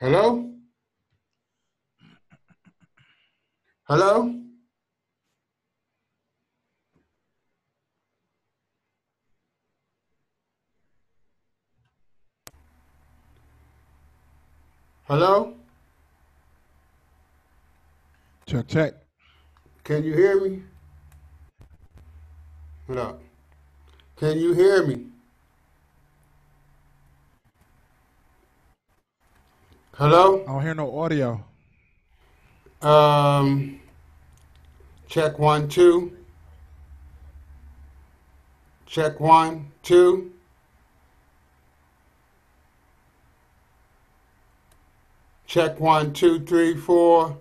Hello? Hello? Hello? Check, check. Can you hear me? What up? Can you hear me? Hello? I don't hear no audio. Um, check one, two. Check one, two. Check one, two, three, four.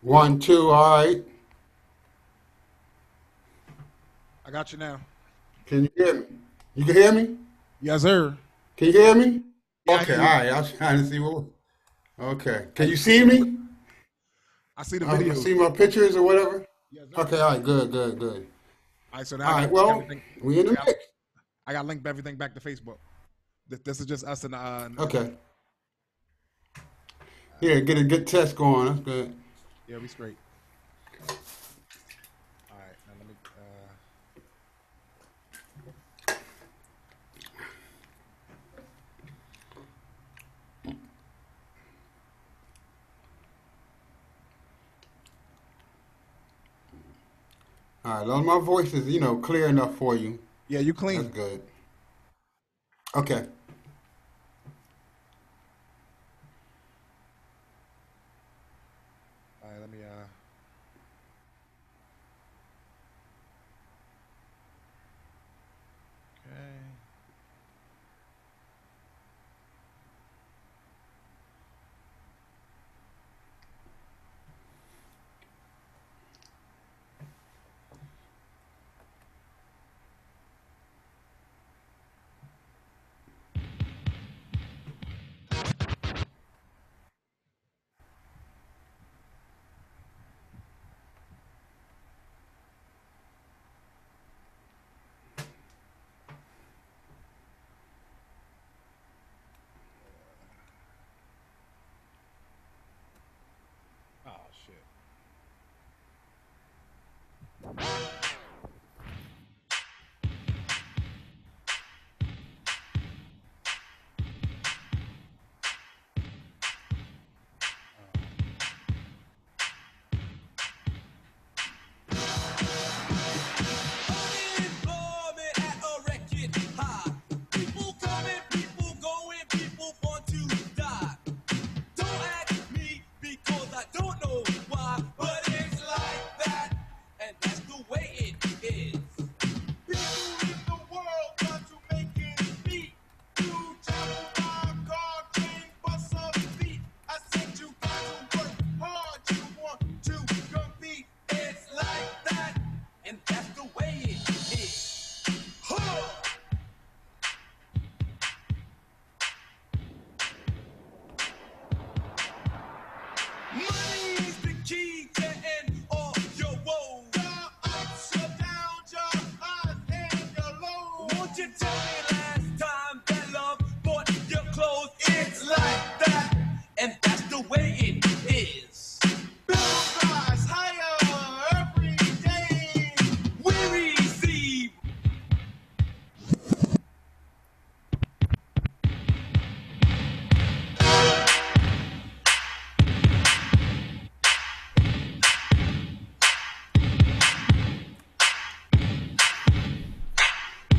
One, two, all right. I got you now. Can you hear me? You can hear me? Yes, sir. Can you hear me? Okay, all right. I was trying to see what. Okay. Can you see me? I see the I video. see my pictures or whatever? Yes, sir. Okay, all right. Good, good, good. All right, so now All I got Well, we in the I got, mix. I got linked everything back to Facebook. This, this is just us and uh, Okay. Yeah, get a good test going. That's good. yeah, we straight. All right, now let me. Uh, All right. My voice is, you know, clear enough for you, yeah, you clean. that's good. Okay.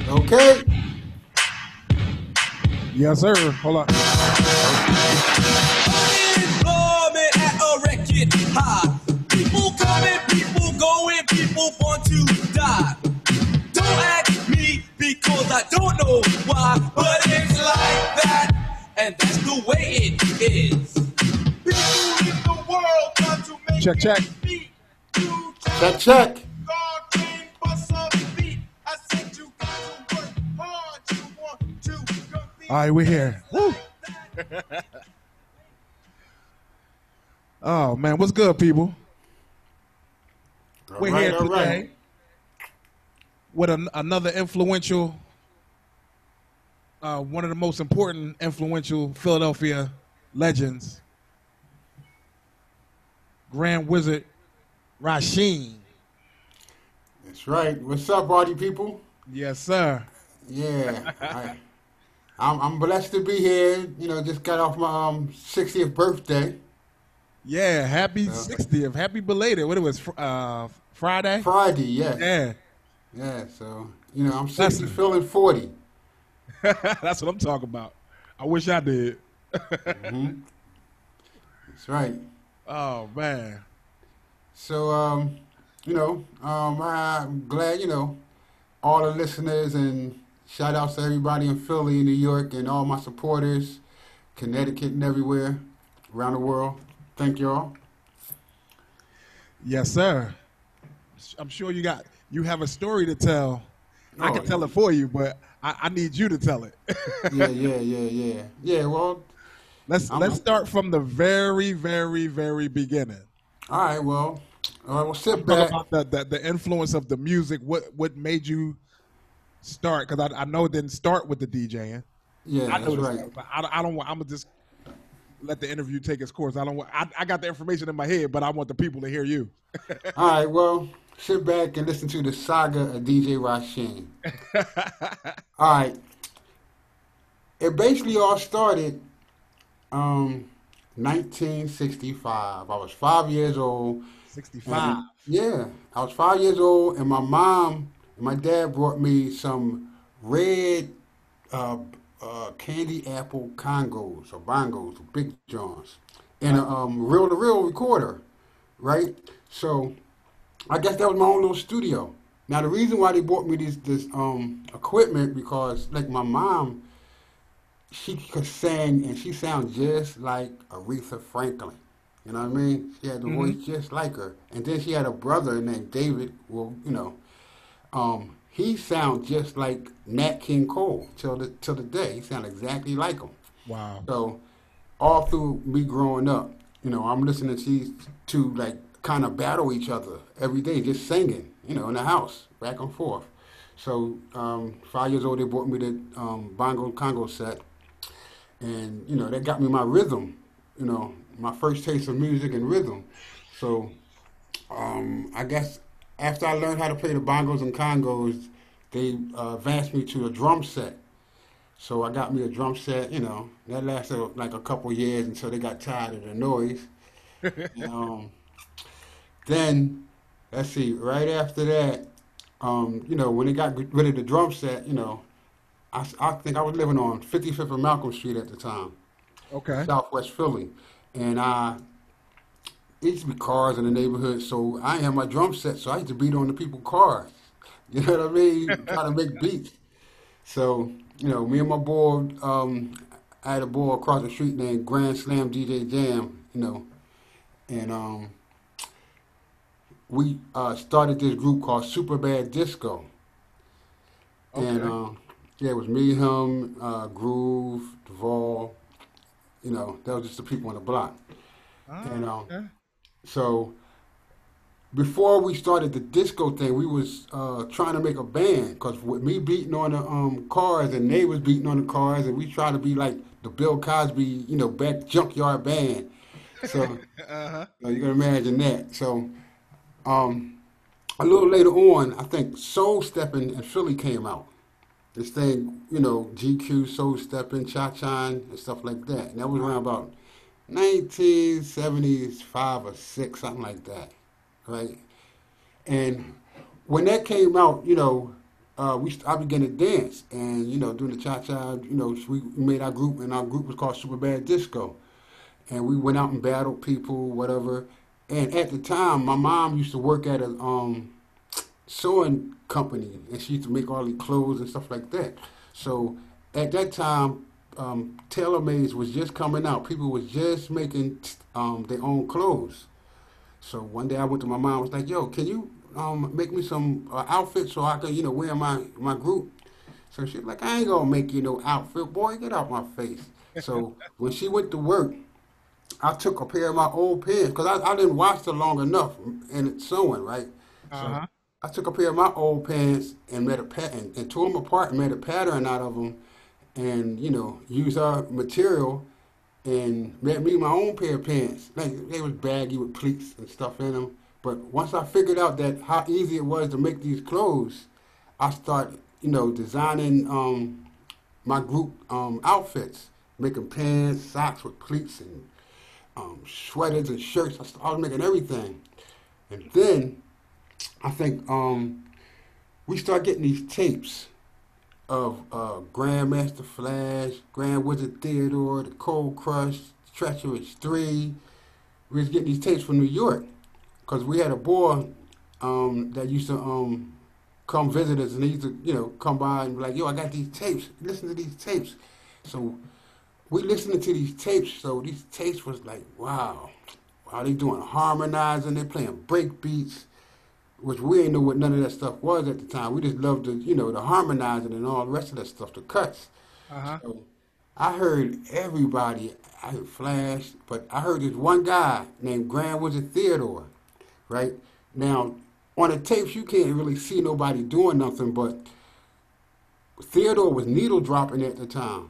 Okay. Yes, sir. Hold on. Unemployment at a record high. People coming, people going, people want to die. Don't ask me because I don't know why, but it's like that, and that's the way it is. People in the world got to make Check, check. it beat. You Check, check. All right, we're here. Oh man, what's good, people? All We're right, here all right. today with an, another influential, uh, one of the most important influential Philadelphia legends, Grand Wizard Rasheen. That's right. What's up, party people? Yes, sir. Yeah, I, I'm I'm blessed to be here. You know, just got off my um 60th birthday, Yeah, happy Yeah. 60th. Happy belated. What it was, uh, Friday? Friday. Yes. Yeah. Yeah. So you know, I'm 60, Listen. feeling 40. That's what I'm talking about. I wish I did. That's right. Oh, man. So um, you know, um, I'm glad you know all the listeners and shout outs to everybody in Philly, New York, and all my supporters, Connecticut, and everywhere around the world. Thank y'all. Yes, sir. I'm sure you got you have a story to tell. I Oh, can tell it for you, but I, I need you to tell it. Yeah, yeah, yeah, yeah. Yeah. Well, let's I'm- let's start from the very, very, very beginning. all right. Well, all right. Well, sit back. about the, the the influence of the music. What what made you start? Because I, I know it didn't start with the DJing. Yeah, I know that's right. but I, I don't want. I'm gonna just let the interview take its course. I don't want. I, I got the information in my head, but I want the people to hear you. All right, well, sit back and listen to the saga of DJ Rasheen. all right. It basically all started um 1965. I was five years old. Sixty-five. and- yeah, I was five years old, and my mom and my dad brought me some red uh, uh, candy apple congos or bongos, or big johns, and a um, reel-to-reel recorder, right? So I guess that was my own little studio. Now the reason why they bought me this this um equipment because like my mom, she could sing and she sounds just like Aretha Franklin. You know what I mean? She had the voice just like her. And then she had a brother named David. Well, you know, um, he sounds just like Nat King Cole till the till the day. He sounds exactly like him. Wow. So all through me growing up, you know, I'm listening to these two like kind of battle each other every day, just singing, you know, in the house, back and forth. So um, five years old, they bought me the um, bongo congo set, and you know, that got me my rhythm, you know, my first taste of music and rhythm. So um, I guess after I learned how to play the bongos and congos, they uh, advanced me to a drum set. So I got me a drum set, you know, that lasted like a couple years until they got tired of the noise. um, then, let's see, right after that, um, you know, when they got rid of the drum set, you know, I, I think I was living on 55th and Malcolm Street at the time, Okay. Southwest Philly. And I, it used to be cars in the neighborhood, so I had my drum set, so I used to beat on the people's cars. You know what I mean? Try to make beats. So, you know, me and my boy, um, I had a boy across the street named Grand Slam DJ Jam, you know, and um, we uh, started this group called Super Bad Disco. And Okay. um, yeah, it was me, him, uh, Groove, Duvall, you know, that was just the people on the block. And um, okay. So before we started the disco thing, we was uh, trying to make a band because with me beating on the um, cars and they was beating on the cars, and we tried to be like the Bill Cosby, you know, back junkyard band. So Uh-huh. uh, you can imagine that. So um, a little later on, I think Soul Stepping and Philly came out. This thing, you know, GQ, Soul Stepping, Cha Cha, and stuff like that. And that was around about 1975 or 6, something like that, right? And when that came out, you know, uh, we I began to dance and, you know, doing the Cha Cha, you know, we made our group, and our group was called Super Bad Disco and we went out and battled people, whatever. And at the time, my mom used to work at a um, sewing company, and she used to make all the clothes and stuff like that. So at that time, um, tailor-mades was just coming out. People was just making um, their own clothes. So one day I went to my mom. I was like, "Yo, can you um, make me some uh, outfits so I can, you know, wear my my group?" So she's like, "I ain't gonna make you no outfit, boy. Get out my face." So when she went to work, I took a pair of my old pants because I, I didn't wash it long enough and it's sewing, right? Uh-huh. So I took a pair of my old pants and made a pat and, and tore them apart and made a pattern out of them, and you know used our material and made me my own pair of pants. Like they was baggy with pleats and stuff in them. But once I figured out that how easy it was to make these clothes, I started you know designing um, my group um, outfits, making pants, socks with pleats and um, sweaters and shirts. I started making everything. And then I think um, we start getting these tapes of uh, Grandmaster Flash, Grand Wizard Theodore, The Cold Crush, Treacherous 3. We was getting these tapes from New York because we had a boy um, that used to um, come visit us and he used to, you know, come by and be like, yo, I got these tapes. Listen to these tapes. So we listening to these tapes, so these tapes was like, wow, wow, they doing harmonizing, they playing break beats, which we ain't know what none of that stuff was at the time. We just loved the, you know, the harmonizing and all the rest of that stuff, the cuts. Uh-huh. So I heard everybody, I heard Flash, but I heard this one guy named Grand Wizard Theodore, right? Now, on the tapes, you can't really see nobody doing nothing, but Theodore was needle dropping at the time.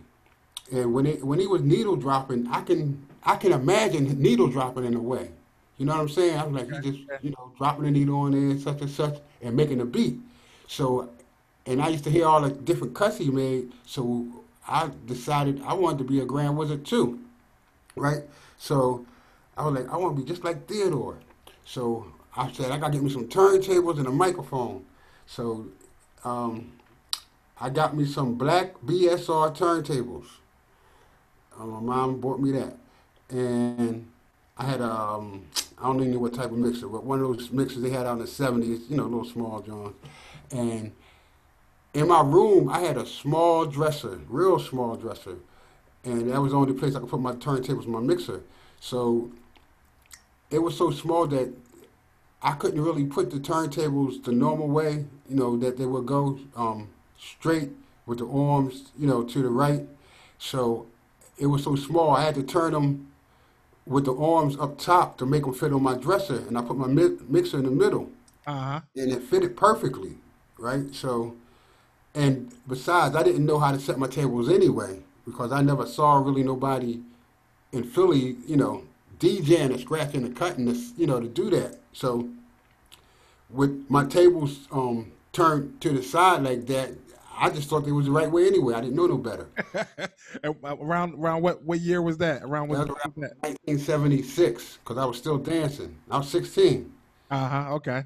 And when it, when he was needle dropping, I can I can imagine needle dropping in a way. You know what I'm saying? I was like, he just you know dropping the needle on there, such and such, and making a beat. So, and I used to hear all the different cuts he made. So I decided I wanted to be a Grand Wizard too, right? So I was like, I want to be just like Theodore. So I said, I got to get me some turntables and a microphone. So um, I got me some black BSR turntables. Uh, my mom bought me that, and I had a um, I don't even know what type of mixer, but one of those mixers they had out in the '70s, you know, a little small John. And in my room, I had a small dresser, real small dresser, and that was the only place I could put my turntables, my mixer. So it was so small that I couldn't really put the turntables the normal way, you know, that they would go um, straight with the arms, you know, to the right. So it was so small, I had to turn them with the arms up top to make them fit on my dresser, and I put my mi- mixer in the middle, Uh-huh. and it fitted perfectly, right? So, and besides, I didn't know how to set my tables anyway because I never saw really nobody in Philly, you know, DJing and scratching and cutting this, you know, to do that. So with my tables um, turned to the side like that, I just thought they was the right way anyway. I didn't know no better. Uh, around around what what year was that? Around what That year was was that? 1976 because I was still dancing. I was 16. Uh-huh. Okay.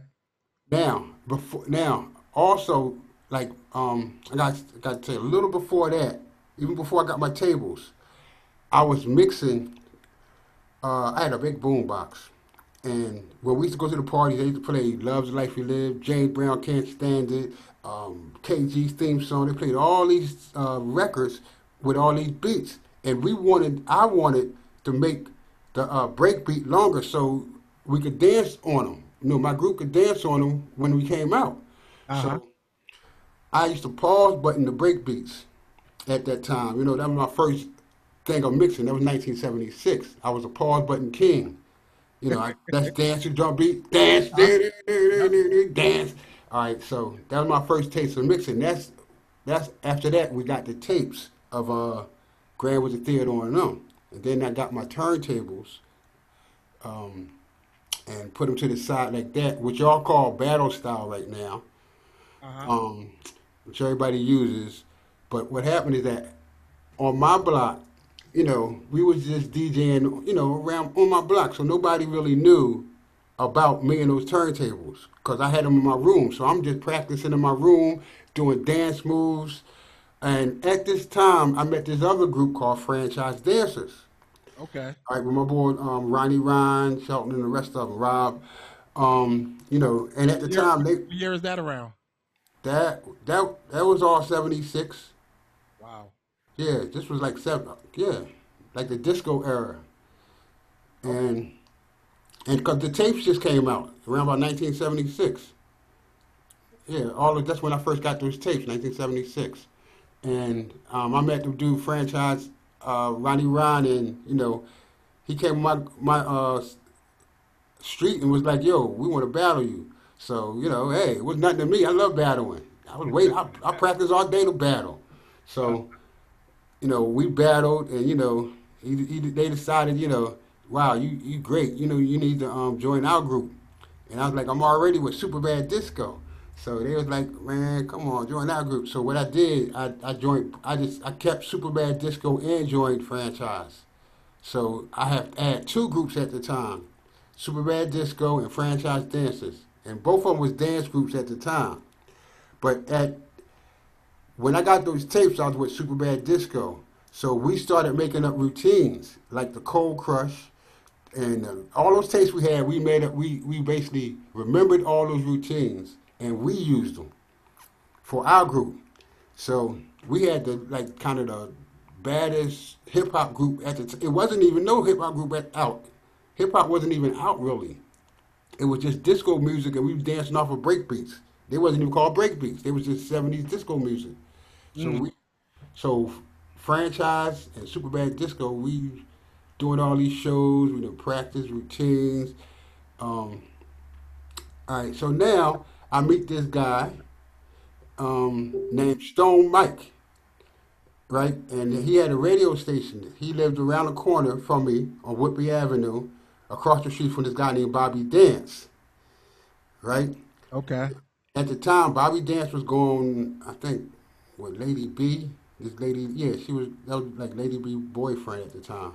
Now, before now, also like um, I got got to tell you, a little before that, even before I got my tables, I was mixing. Uh, I had a big boom box, and when we used to go to the parties, they used to play "Love's the Life We Live," James Brown "Can't Stand It," um, KG's theme song. They played all these uh, records with all these beats, and we wanted. I wanted to make the uh, break beat longer so we could dance on them. You know, my group could dance on them when we came out. Uh-huh. So I used to pause button the break beats at that time. You know, that was my first thing of mixing. That was 1976. I was a pause button king. You know, I, that's dance drum beat, dance, dance, dance. All right, so that was my first taste of mixing. That's that's after that we got the tapes of uh Grand Wizard Theodore and them, and then I got my turntables, um, and put them to the side like that, which y'all call battle style right now Uh-huh. um, which everybody uses. But what happened is that on my block, you know, we was just DJing, you know, around on my block, so nobody really knew about me and those turntables because I had them in my room. So I'm just practicing in my room, doing dance moves. And at this time, I met this other group called Franchise Dancers. Okay. All right, with my boy um, Ronnie Ryan, Shelton, and the rest of them, Rob. Um, you know, and at the Year, time, they year is that around? that that that was all '76. Wow. Yeah, this was like seven. Yeah, like the disco era, and and because the tapes just came out around about 1976. Yeah, all of that's when I first got those tapes, 1976, and um, I met the dude franchise uh, Ronnie Ron, and you know, he came my my uh, street and was like, "Yo, we want to battle you." So you know, hey, it was nothing to me. I love battling. I was waiting. I, I practiced all day to battle. So you know, we battled, and you know, he, he, they decided, you know, wow, you you great. You know, you need to um, join our group. And I was like, I'm already with Super Bad Disco. So they was like, man, come on, join our group. So what I did, I, I joined, I just, I kept Super Bad Disco and joined Franchise. So I have had two groups at the time, Super Bad Disco and Franchise Dancers. And both of them was dance groups at the time. But at when I got those tapes, I was with Super Bad Disco. So we started making up routines like the Cold Crush, and uh, all those tapes we had. We made up. We we basically remembered all those routines and we used them for our group. So we had the like kind of the baddest hip hop group at the. T- it wasn't even no hip hop group at, out. Hip hop wasn't even out really. It was just disco music, and we was dancing off of break beats. They wasn't even called break beats. They was just seventies disco music. So we, so franchise and Superbad Disco, we doing all these shows, we done practice routines. Um, all right, so now I meet this guy um, named Stone Mike, right? And he had a radio station. He lived around the corner from me on Whitby Avenue, across the street from this guy named Bobby Dance, right? Okay. At the time, Bobby Dance was going, I think, with Lady B. This lady, yeah, she was that was like Lady B boyfriend at the time,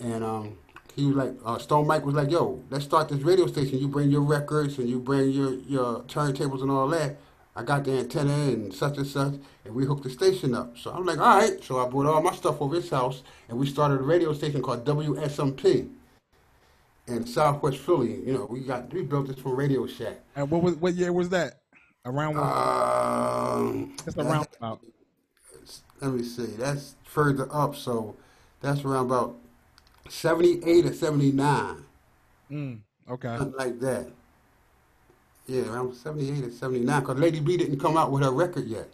and um, he was like, uh, Stone Mike was like, "Yo, let's start this radio station. You bring your records and you bring your your turntables and all that. I got the antenna and such and such, and we hooked the station up." So I'm like, "All right." So I brought all my stuff over his house, and we started a radio station called WSMP in Southwest Philly. You know, we got we built this from Radio Shack. And what was what year was that? Around what? Um, Just around about. let me see. That's further up, so that's around about seventy-eight or seventy-nine, Mm, okay. something like that. Yeah, around seventy-eight or seventy-nine. Cause Lady B didn't come out with her record yet.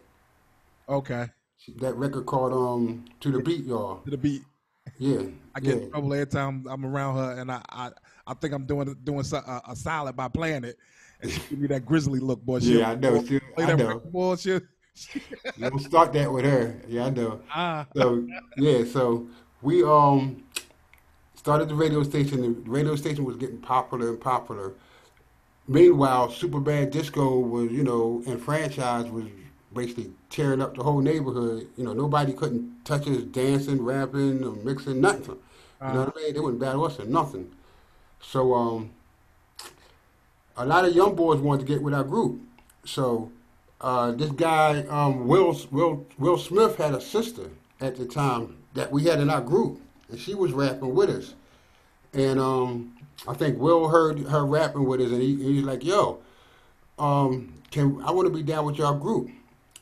Okay. She, that record called um "To the Beat, y'all." To the beat. Yeah, I get yeah. in trouble every time I'm around her, and I I, I think I'm doing doing a, a solid by playing it, and she give me that grizzly look, boy. She'll Yeah, I know. She, Play I that know. record, boy. She'll, Don't start that with her. Yeah, I know. ah, So yeah, so we um started the radio station. The radio station was getting popular and popular. Meanwhile, Superbad Disco was, you know, and franchise was basically tearing up the whole neighborhood. You know, nobody couldn't touch us dancing, rapping, or mixing, nothing. You know what I mean? They wouldn't battle us or nothing. So um, a lot of young boys wanted to get with our group. So uh, this guy, um, Will, Will, Will Smith, had a sister at the time that we had in our group, and she was rapping with us. And um, I think Will heard her rapping with us, and he, he was like, "Yo, um, can I want to be down with y'all group?"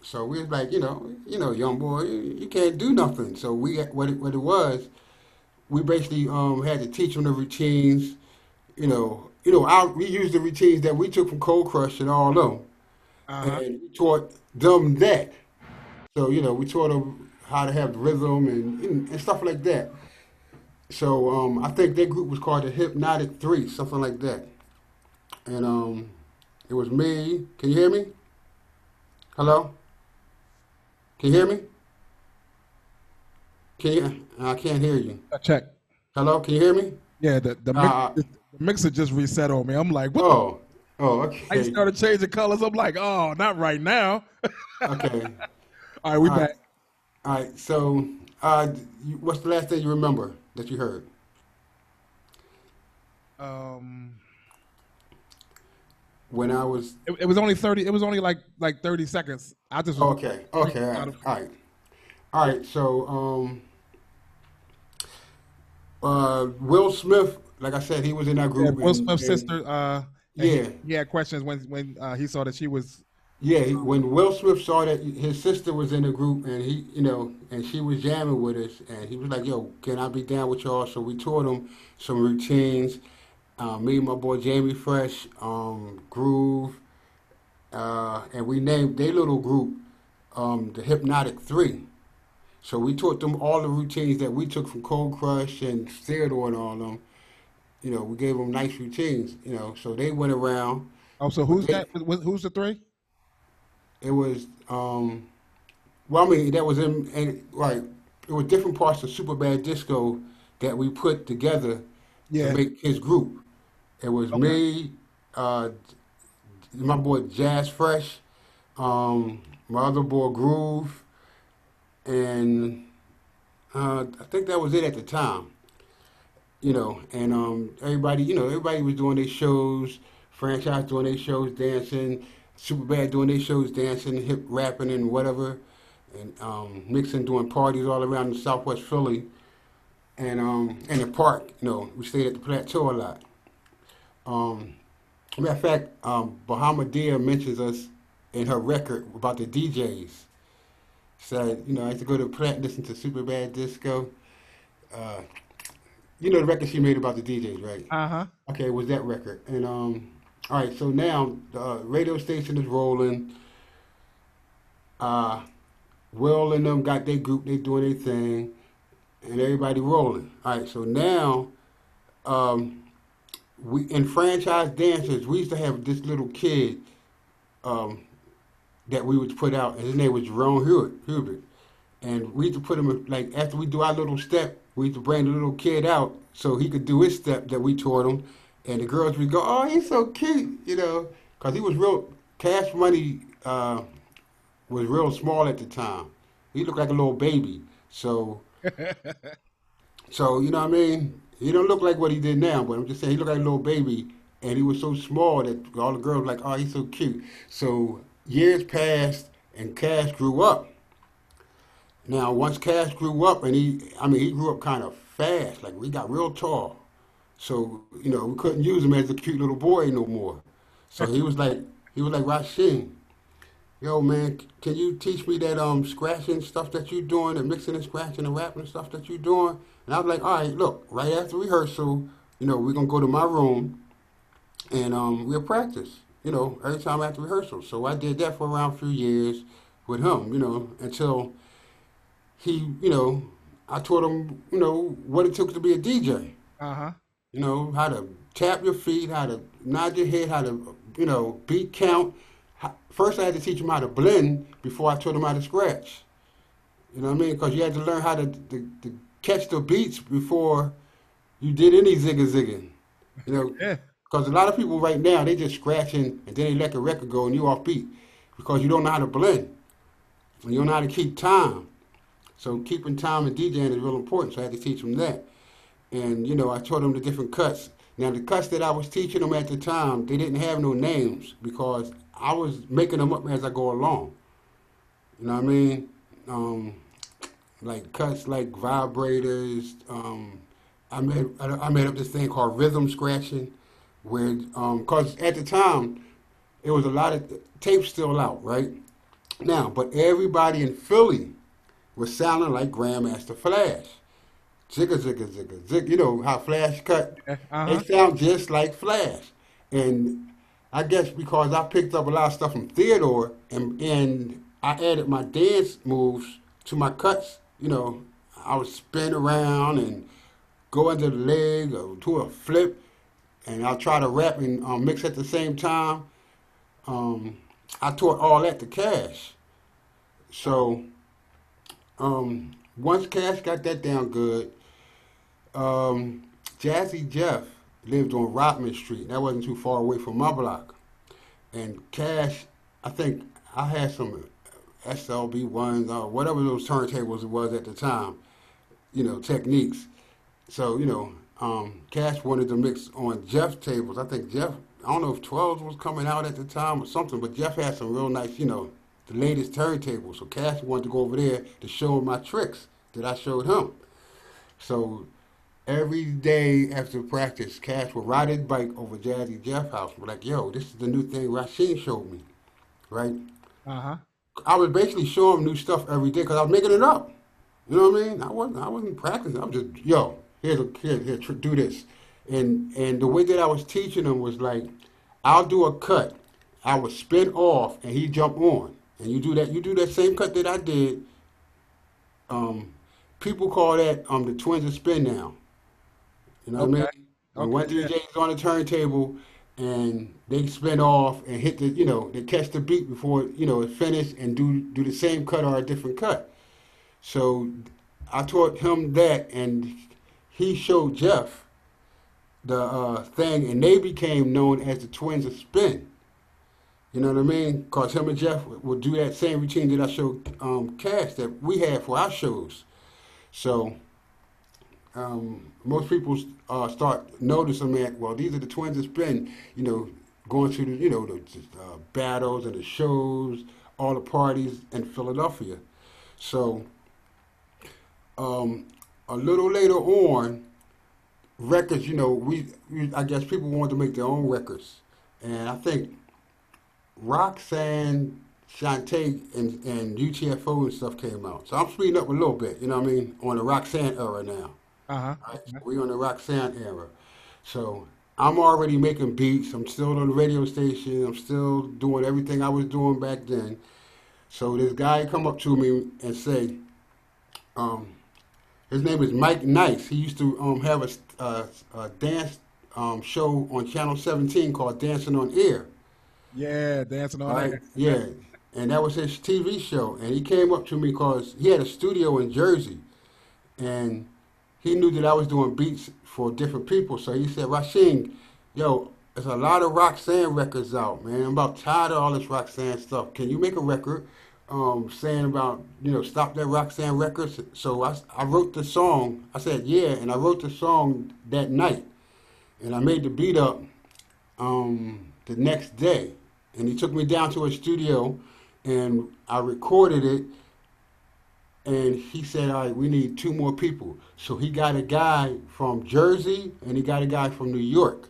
So we was like, you know, you know, young boy, you, can't do nothing. So we, what it, what it was, we basically um, had to teach them the routines. You know, you know, our, we used the routines that we took from Cold Crush and all of them, uh-huh. and we taught them that. So you know, we taught them how to have rhythm and and, and stuff like that. So um, I think that group was called the Hypnotic Three, something like that. And um, it was me. Can you hear me? Hello. Can you hear me? Can you? I can't hear you. check. Hello. Can you hear me? Yeah, the the, Uh, the mixer just reset on me. I'm like, what? Oh. Oh. the- I Okay. started changing colors. I'm like, oh, not right now. Okay. All right, we All right. back. All right. So, uh, what's the last thing you remember that you heard? Um, When I was it, it was only thirty. It was only like like thirty seconds. I just Okay. Okay. All right. All right. All right. So, um, uh, Will Smith, like I said, he was in that Yeah, group. Will and- Smith's and- sister. Uh, and he- Yeah. he, had questions when when uh, he saw that she was. Yeah. When Will Smith saw that his sister was in the group, and he, you know, and she was jamming with us, and he was like, "Yo, can I be down with y'all?" So we taught him some routines. Uh, me and my boy Jamie Fresh, um, Groove, uh, and we named their little group um, the Hypnotic Three. So we taught them all the routines that we took from Cold Crush and Theodore and all them. You know, we gave them nice routines. You know, so they went around Oh, so who's They- that? Wh- wh- Who's the three? It was um, well, I mean that was in and like it was different parts of Superbad Disco that we put together Yeah. to make his group. It was me, uh, my boy Jazz Fresh, um, my other boy Groove, and uh, I think that was it at the time. You know, and um, everybody, you know, everybody was doing their shows, franchise doing their shows, dancing, Superbad doing their shows, dancing, hip rapping, and whatever, and um, mixing, doing parties all around the Southwest Philly, and um, in the park. You know, we stayed at the Plateau a lot. Um, matter of fact, um, Bahamadia mentions us in her record about the DJs. Said, you know, I used to go to Platte, listen to Super Bad Disco. Uh, you know the record she made about the DJs, right? Uh huh. Okay, it was that record. And um, all right, so now the uh, radio station is rolling. Uh, Will and them got their group, they doing their thing, and everybody rolling. All right, so now um, we in franchise dancers, we used to have this little kid um, that we would put out, and his name was Jerome Hewlett. Hewlett. And we used to put him like after we do our little step, we used to bring the little kid out so he could do his step that we taught him, and the girls would go, "Oh, he's so cute," you know, because he was real. Cash Money uh, was real small at the time. He looked like a little baby, so so you know what I mean. He don't look like what he did now, but I'm just saying he looked like a little baby, and he was so small that all the girls were like, "Oh, he's so cute." So years passed, and Cash grew up. Now, once Cash grew up, and he, I mean, he grew up kind of fast. Like we got real tall, so you know we couldn't use him as a cute little boy no more. So he was like, he was like Rasheen. Yo, man, can you teach me that um scratching stuff that you're doing, and mixing and scratching and rapping stuff that you're doing? And I was like, all right, look, right after rehearsal, you know, we're gonna go to my room, and um we'll practice. You know, every time after rehearsal. So I did that for around a few years with him. You know, until he, you know, I taught him, you know, what it took to be a DJ. Uh huh. You know, how to tap your feet, how to nod your head, how to, you know, beat count. First, I had to teach him how to blend before I taught him how to scratch. You know what I mean? Because you had to learn how to, to, to catch the beats before you did any zigga zigging. You know, Yeah. because a lot of people right now, they just scratching and then they let the record go and you off beat because you don't know how to blend. And you don't know how to keep time. So keeping time and DJing is real important. So I had to teach them that. And, you know, I taught them the different cuts. Now, the cuts that I was teaching them at the time, they didn't have no names because I was making them up as I go along. You know what I mean? Um, like cuts like vibrators. Um, I made I made up this thing called rhythm scratching, where because at the time it was a lot of tapes still out, right? Now, but everybody in Philly was sounding like Grandmaster Flash. Zigga, zigga, zigga, zig. You know how Flash cut? Uh-huh. They sound just like Flash. And I guess because I picked up a lot of stuff from Theodore and, and I added my dance moves to my cuts, you know, I would spin around and go under the leg or do a flip and I'll try to rap and um, mix at the same time. Um, I taught all that to Cash. So um, once Cash got that down good, um, Jazzy Jeff lived on Rodman Street. That wasn't too far away from my block. And Cash, I think I had some SLB ones or whatever those turntables it was at the time, you know, Technics. So, you know, um, Cash wanted to mix on Jeff's tables. I think Jeff, I don't know if 12s was coming out at the time or something, but Jeff had some real nice, you know, the latest turntables. So Cash wanted to go over there to show him my tricks that I showed him. So every day after practice, Cash would ride his bike over Jazzy Jeff house. We're like, yo, this is the new thing Rasheen showed me, right? Uh huh. I was basically showing him new stuff every day because I was making it up. You know what I mean? I wasn't, I wasn't practicing. I was just, yo, here's a, here, here, do this. And and the way that I was teaching him was like, I'll do a cut, I would spin off, and he jump on, and you do that. You do that same cut that I did. Um, people call that um the twins of spin now. You know what I mean? Okay. When one Okay, is on the turntable and they spin off and hit the you know they catch the beat before you know it's finished and do do the same cut or a different cut. So I taught him that, and he showed Jeff the uh, thing, and they became known as the Twins of Spin. You know what I mean? Because him and Jeff would do that same routine that I showed um, Cash that we had for our shows. So um, most people uh, start noticing that, well, these are the twins that's been, you know, going to the, you know, the uh, battles and the shows, all the parties in Philadelphia. So um, a little later on, records, you know, we, we, I guess people wanted to make their own records. And I think Roxanne, Shanté, and, and UTFO and stuff came out. So I'm speeding up a little bit, you know what I mean, on the Roxanne era now. Uh huh. Right? We on the Roxanne era. So I'm already making beats. I'm still on the radio station. I'm still doing everything I was doing back then. So this guy come up to me and say, um, his name is Mike Nice. He used to um, have a, a, a dance um, show on Channel 17 called Dancing on Air. Yeah, dancing on Right? there. Yeah. And that was his TV show. And he came up to me because he had a studio in Jersey. And he knew that I was doing beats for different people. So he said, Rasheen, yo, there's a lot of Roxanne records out, man. I'm about tired of all this Roxanne stuff. Can you make a record um, saying about, you know, stop that Roxanne records? So I, I wrote the song. I said, yeah. And I wrote the song that night. And I made the beat up um, the next day. And he took me down to a studio and I recorded it. And he said, all right, we need two more people. So he got a guy from Jersey and he got a guy from New York.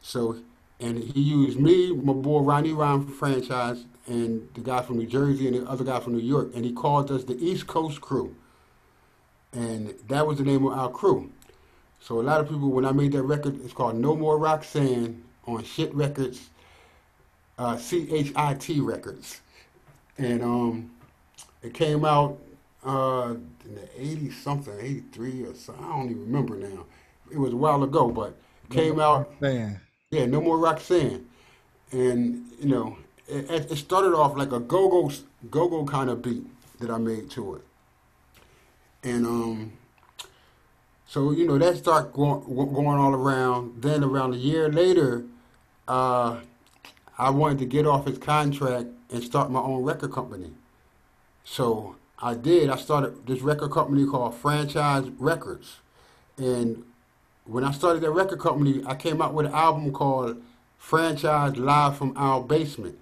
So, and he used me, my boy Ronnie Rhyme franchise, and the guy from New Jersey and the other guy from New York. And he called us the East Coast Crew. And that was the name of our crew. So a lot of people, when I made that record, it's called No More Roxanne on Shit Records, uh, C-H-I-T Records. And um, it came out uh, in the 80 something, 83 or something. I don't even remember now. It was a while ago, but it came out. Man. Yeah, no more Roxanne, and you know, it, it started off like a go-go, go-go kind of beat that I made to it, and um, so you know that started going, going all around. Then around a year later, uh, I wanted to get off his contract and start my own record company. So I did. I started this record company called Franchise Records, and when I started that record company, I came out with an album called Franchise Live from Our Basement,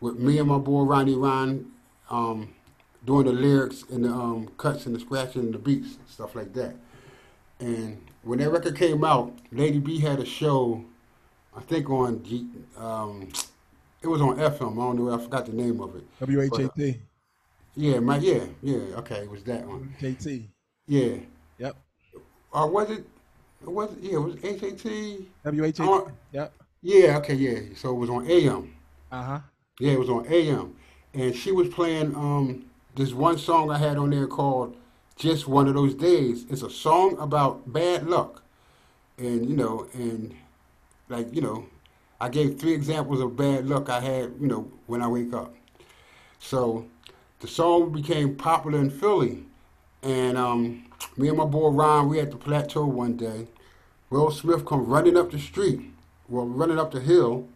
with me and my boy Ronnie Ron um, doing the lyrics and the um, cuts and the scratching and the beats, and stuff like that. And when that record came out, Lady B had a show, I think on G, um, it was on FM. I don't know. I forgot the name of it. WHAT. Yeah, my yeah, yeah. Okay, it was that one. KT. Yeah. Yep. Or was it? Was it? Yeah, it was HAT. WHAT. Oh. Yep. Yeah. Okay. Yeah. So it was on AM. Uh huh. Yeah, it was on AM, and she was playing um this one song I had on there called "Just One of Those Days." It's a song about bad luck, and you know, and like you know, I gave three examples of bad luck I had, you know, when I wake up. So the song became popular in Philly, and um, me and my boy Ron, we at the plateau one day. Will Smith come running up the street, well, running up the hill,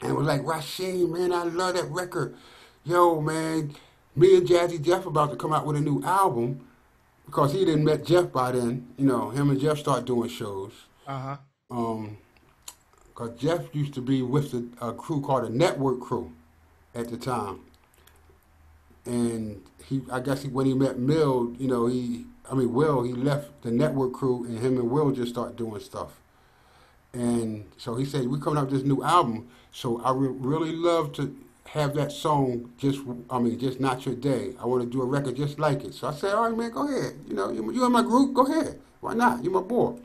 and was like, Rasheen, man, I love that record. Yo, man, me and Jazzy Jeff about to come out with a new album because he didn't met Jeff by then. You know, him and Jeff start doing shows. Uh huh. Um, cause Jeff used to be with the, a crew called the Network Crew at the time, and he, I guess he, when he met Mill, you know, he, I mean Will, he left the Network Crew, and him and Will just start doing stuff. And so he said, "We're coming out with this new album, so I would really love to have that song. Just, I mean, just not your day. I want to do a record just like it." So I said, "All right, man, go ahead. You know, you, in my group, go ahead. Why not? You're my boy."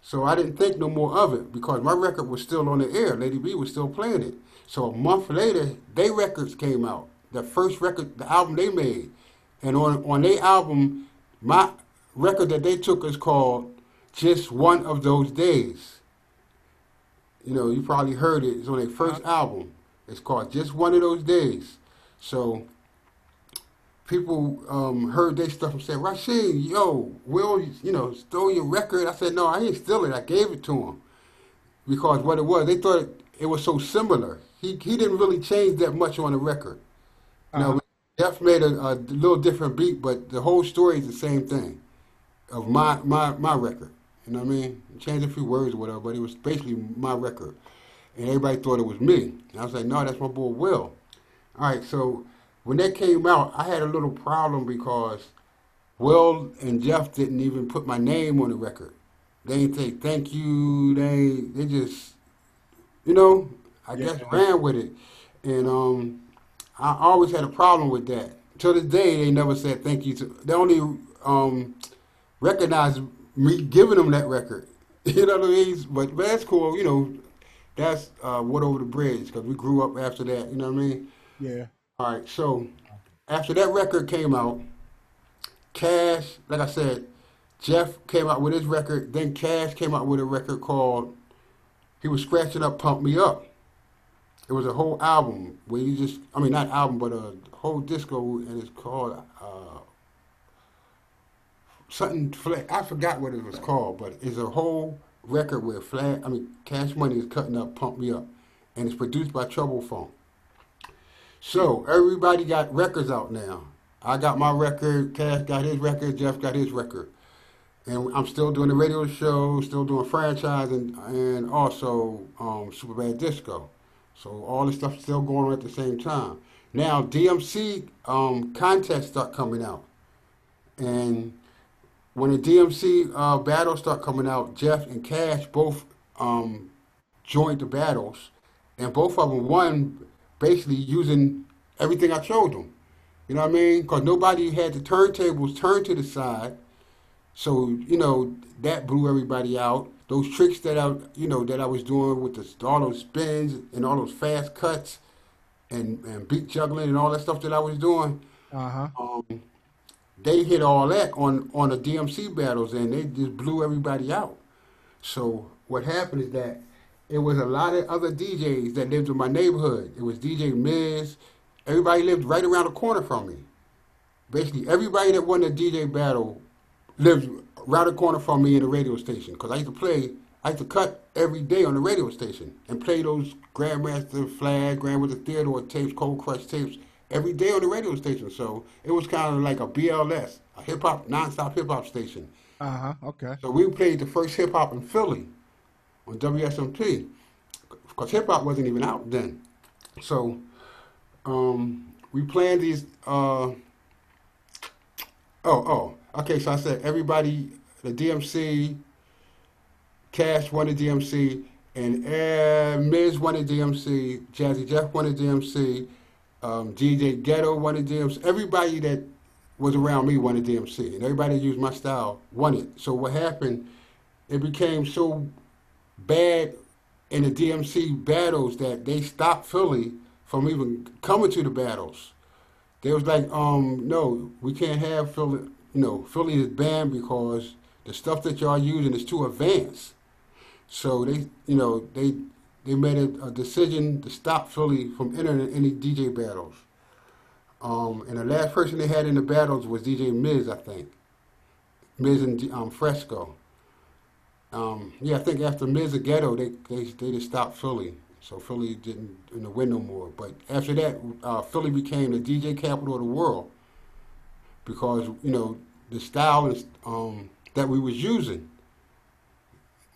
So I didn't think no more of it because my record was still on the air. Lady B was still playing it. So a month later, they records came out. The first record, the album they made, and on on their album, my record that they took is called "Just One of Those Days." You know, you probably heard it. It's on their 1st album. It's called Just One of Those Days. So people um, heard their stuff and said, Rasheen, yo, Will, you know, stole your record. I said, no, I didn't steal it. I gave it to him. Because what it was, they thought it, it was so similar. He, he didn't really change that much on the record. Know, Uh-huh. Jeff made a, a little different beat, but the whole story is the same thing of my, my, my record. You know what I mean? Changed a few words or whatever, but it was basically my record. And everybody thought it was me. And I was like, no, that's my boy Will. All right, so when that came out, I had a little problem because Will and Jeff didn't even put my name on the record. They didn't say thank you. They they just, you know, I guess Yeah. ran with it. And um, I always had a problem with that. To this day, they never said thank you to. They only um, recognized me giving them that record. You know what I mean? But, but that's cool. You know, that's uh, what over the bridge because we grew up after that. You know what I mean? Yeah. All right, so after that record came out, Cash, like I said, Jeff came out with his record. Then Cash came out with a record called he was scratching up, pump me up. It was a whole album where you just, I mean, not album, but a whole disco, and it's called uh, something. Fla- I forgot what it was called, but it's a whole record where Flat, I mean, Cash Money is cutting up, pump me up, and it's produced by Trouble Funk. So everybody got records out now. I got my record, Cash got his record, Jeff got his record. And I'm still doing the radio show, still doing franchise, and, and also um, Superbad Disco. So all this stuff still going on at the same time. Now DMC um, contests start coming out, and when the DMC uh, battles start coming out, Jeff and Cash both um, joined the battles, and both of them won basically using everything I showed them. You know what I mean? Because nobody had the turntables turned to the side, so you know that blew everybody out. Those tricks that I, you know, that I was doing with the, all those spins and all those fast cuts, and and beat juggling and all that stuff that I was doing Uh huh. um, they hit all that on on the DMC battles, and they just blew everybody out. So what happened is that it was a lot of other DJs that lived in my neighborhood. It was DJ Miz. Everybody lived right around the corner from me. Basically, everybody that won the DJ battle lived right the corner from me in the radio station. Because I used to play, I used to cut every day on the radio station and play those Grandmaster Flash, Grandmaster Theodore tapes, Cold Crush tapes every day on the radio station. So it was kind of like a BLS, a hip hop, non-stop hip hop station. Uh huh. Okay. So we played the first hip hop in Philly on WSMP because hip hop wasn't even out then. So um, we planned these. Uh, oh, oh, okay. So I said everybody, the DMC, Cash won the DMC, and uh, Miz won the DMC, Jazzy Jeff won the DMC, um, DJ Ghetto won the DMC. Everybody that was around me won the DMC, and everybody that used my style won it. So what happened? It became so bad in the DMC battles that they stopped Philly from even coming to the battles. They was like, um, no, we can't have Philly. You know, Philly is banned because the stuff that y'all using is too advanced. So they, you know, they they made a, a decision to stop Philly from entering any DJ battles. Um, and the last person they had in the battles was DJ Miz, I think. Miz and um, Fresco. Um, yeah, I think after Miz and Ghetto, they, they they just stopped Philly. So Philly didn't win no more. But after that, uh, Philly became the DJ capital of the world because you know the style is, um, that we was using.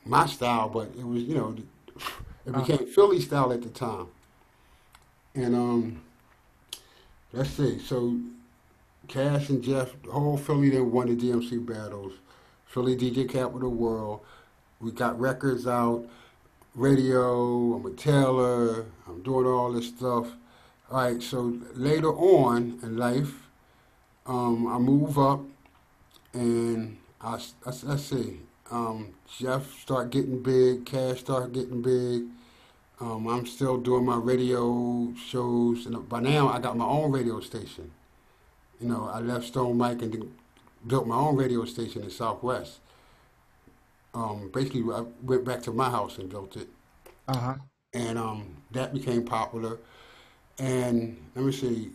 My style, but it was you know it became Philly style at the time. And um, let's see. So Cash and Jeff, the whole Philly then won the DMC battles. Philly DJ capital world. We got records out, radio. I'm a tailor. I'm doing all this stuff. All right. So later on in life, um, I move up, and I, I let's see. Um, Jeff start getting big. Cash start getting big. Um, I'm still doing my radio shows, and by now I got my own radio station. You know, I left Stone Mike and built my own radio station in Southwest. Um, basically, I went back to my house and built it. Uh Uh huh. and um, that became popular. And let me see,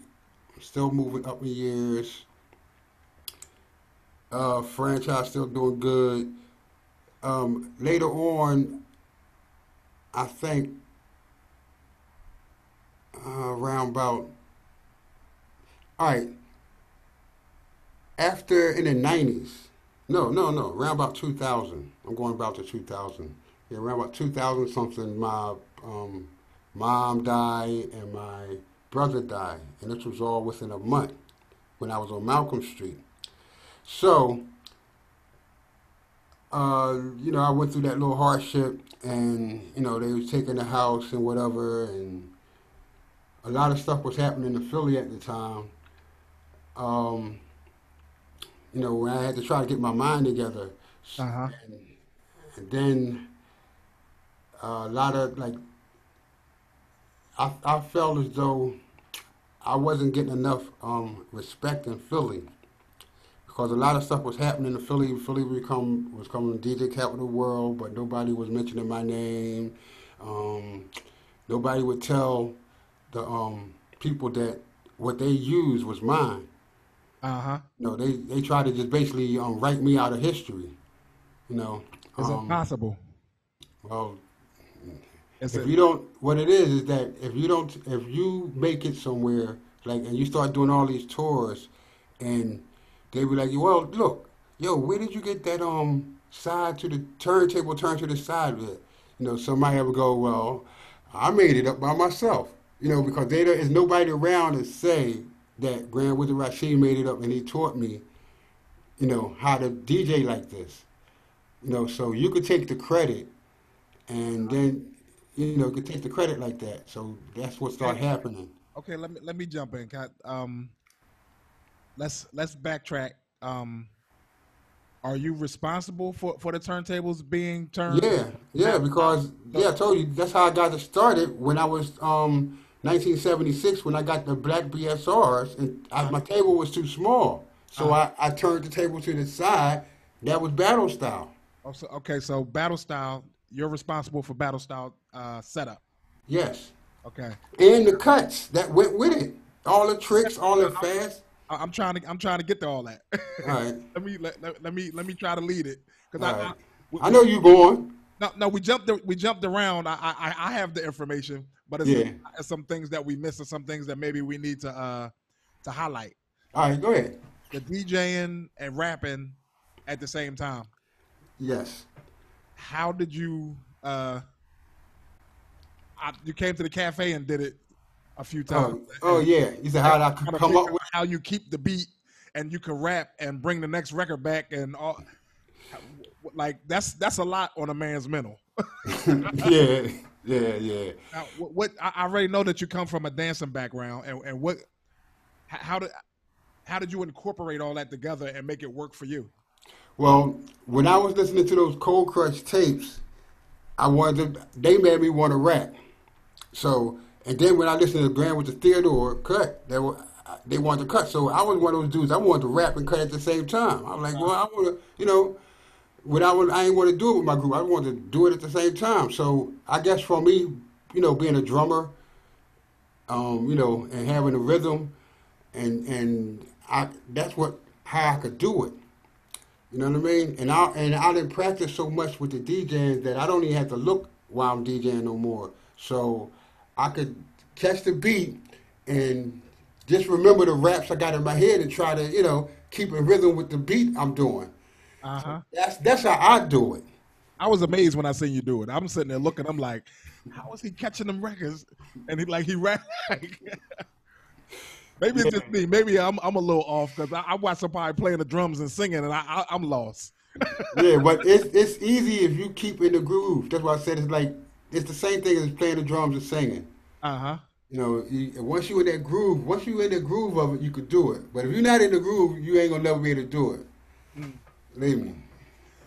still moving up in years. Uh, franchise still doing good. Um, later on, I think uh, around about all right after in the nineties. No, no, no. Around about two thousand. I'm going about to two thousand. Yeah, around about two thousand something. My um, mom died and my brother died, and this was all within a month when I was on Malcolm Street. So, uh, you know, I went through that little hardship, and you know, they was taking the house and whatever, and a lot of stuff was happening in Philly at the time. Um, you know, when I had to try to get my mind together, Uh huh. and, and then uh, a lot of like, I I felt as though I wasn't getting enough um, respect in Philly because a lot of stuff was happening in Philly. Philly become was coming DJ capital world, but nobody was mentioning my name. Um, nobody would tell the um, people that what they used was mine. Uh huh. You know, they they tried to just basically um, write me out of history. You know, It's um, impossible. well, It's if a, you don't, what it is is that if you don't, if you make it somewhere, like, and you start doing all these tours, and they be like, well, look, yo, where did you get that um side to the turntable turn to the side with? You know, somebody ever go, well, I made it up by myself. You know, because there is nobody around to say that Grand Wizard Rasheen made it up and he taught me, you know, how to DJ like this. You know, so you could take the credit and then you know could take the credit like that. So that's what started happening. okay. Let me let me jump in. I- um, let's let's backtrack. Um, are you responsible for for the turntables being turned? Yeah, yeah, because yeah, I told you that's how I got it started when I was um 1976 when I got the black BSRs and I, my table was too small, so I, I turned the table to the side. That was battle style. Oh, so, okay, so battle style. You're responsible for battle style uh, setup. Yes, Okay. and the cuts that went with it, all the tricks, all the fast. I- I'm trying to I'm trying to get to all that. All right, let me let, let, let me let me try to lead it because I, right. I, I know you going. no no we jumped we jumped around. I I, I have the information, but it's, Yeah. it's some things that we missed or some things that maybe we need to uh to highlight. All right, go ahead. The DJing and rapping at the same time. Yes. How did you uh I, you came to the cafe and did it a few oh, times. Oh, oh yeah. You said how I to come up with? how you keep the beat and you can rap and bring the next record back and all like that's that's a lot on a man's mental. yeah, yeah, yeah. Now, what, what I I already know that you come from a dancing background, and, and what, how did, how did you incorporate all that together and make it work for you? Well, when I was listening to those Cold Crush tapes, I wanted to, they made me want to rap. So, and then when I listened to Grand Wizard Theodore cut, they were they wanted to cut. So I was one of those dudes. I wanted to rap and cut at the same time. I was like, well, I want to, you know, when I was, I ain't want to do it with my group. I wanted to do it at the same time. So I guess for me, you know, being a drummer, um, you know, and having a rhythm, and and I that's what how I could do it. You know what I mean? And I and I didn't practice so much with the DJing that I don't even have to look while I'm DJing no more. So I could catch the beat and just remember the raps I got in my head and try to, you know, keep in rhythm with the beat I'm doing. Uh huh. That's that's how I do it. I was amazed when I seen you do it. I'm sitting there looking. I'm like, how is he catching them records? And he like he rap like. Maybe it's just me. Maybe I'm I'm a little off because I, I watch somebody playing the drums and singing, and I, I I'm lost. yeah, but it's it's easy if you keep in the groove. That's why I said it's like it's the same thing as playing the drums and singing. Uh huh. You know, you, once you in that groove, once you in the groove of it, you could do it. But if you're not in the groove, you ain't gonna never be able to do it. Believe me,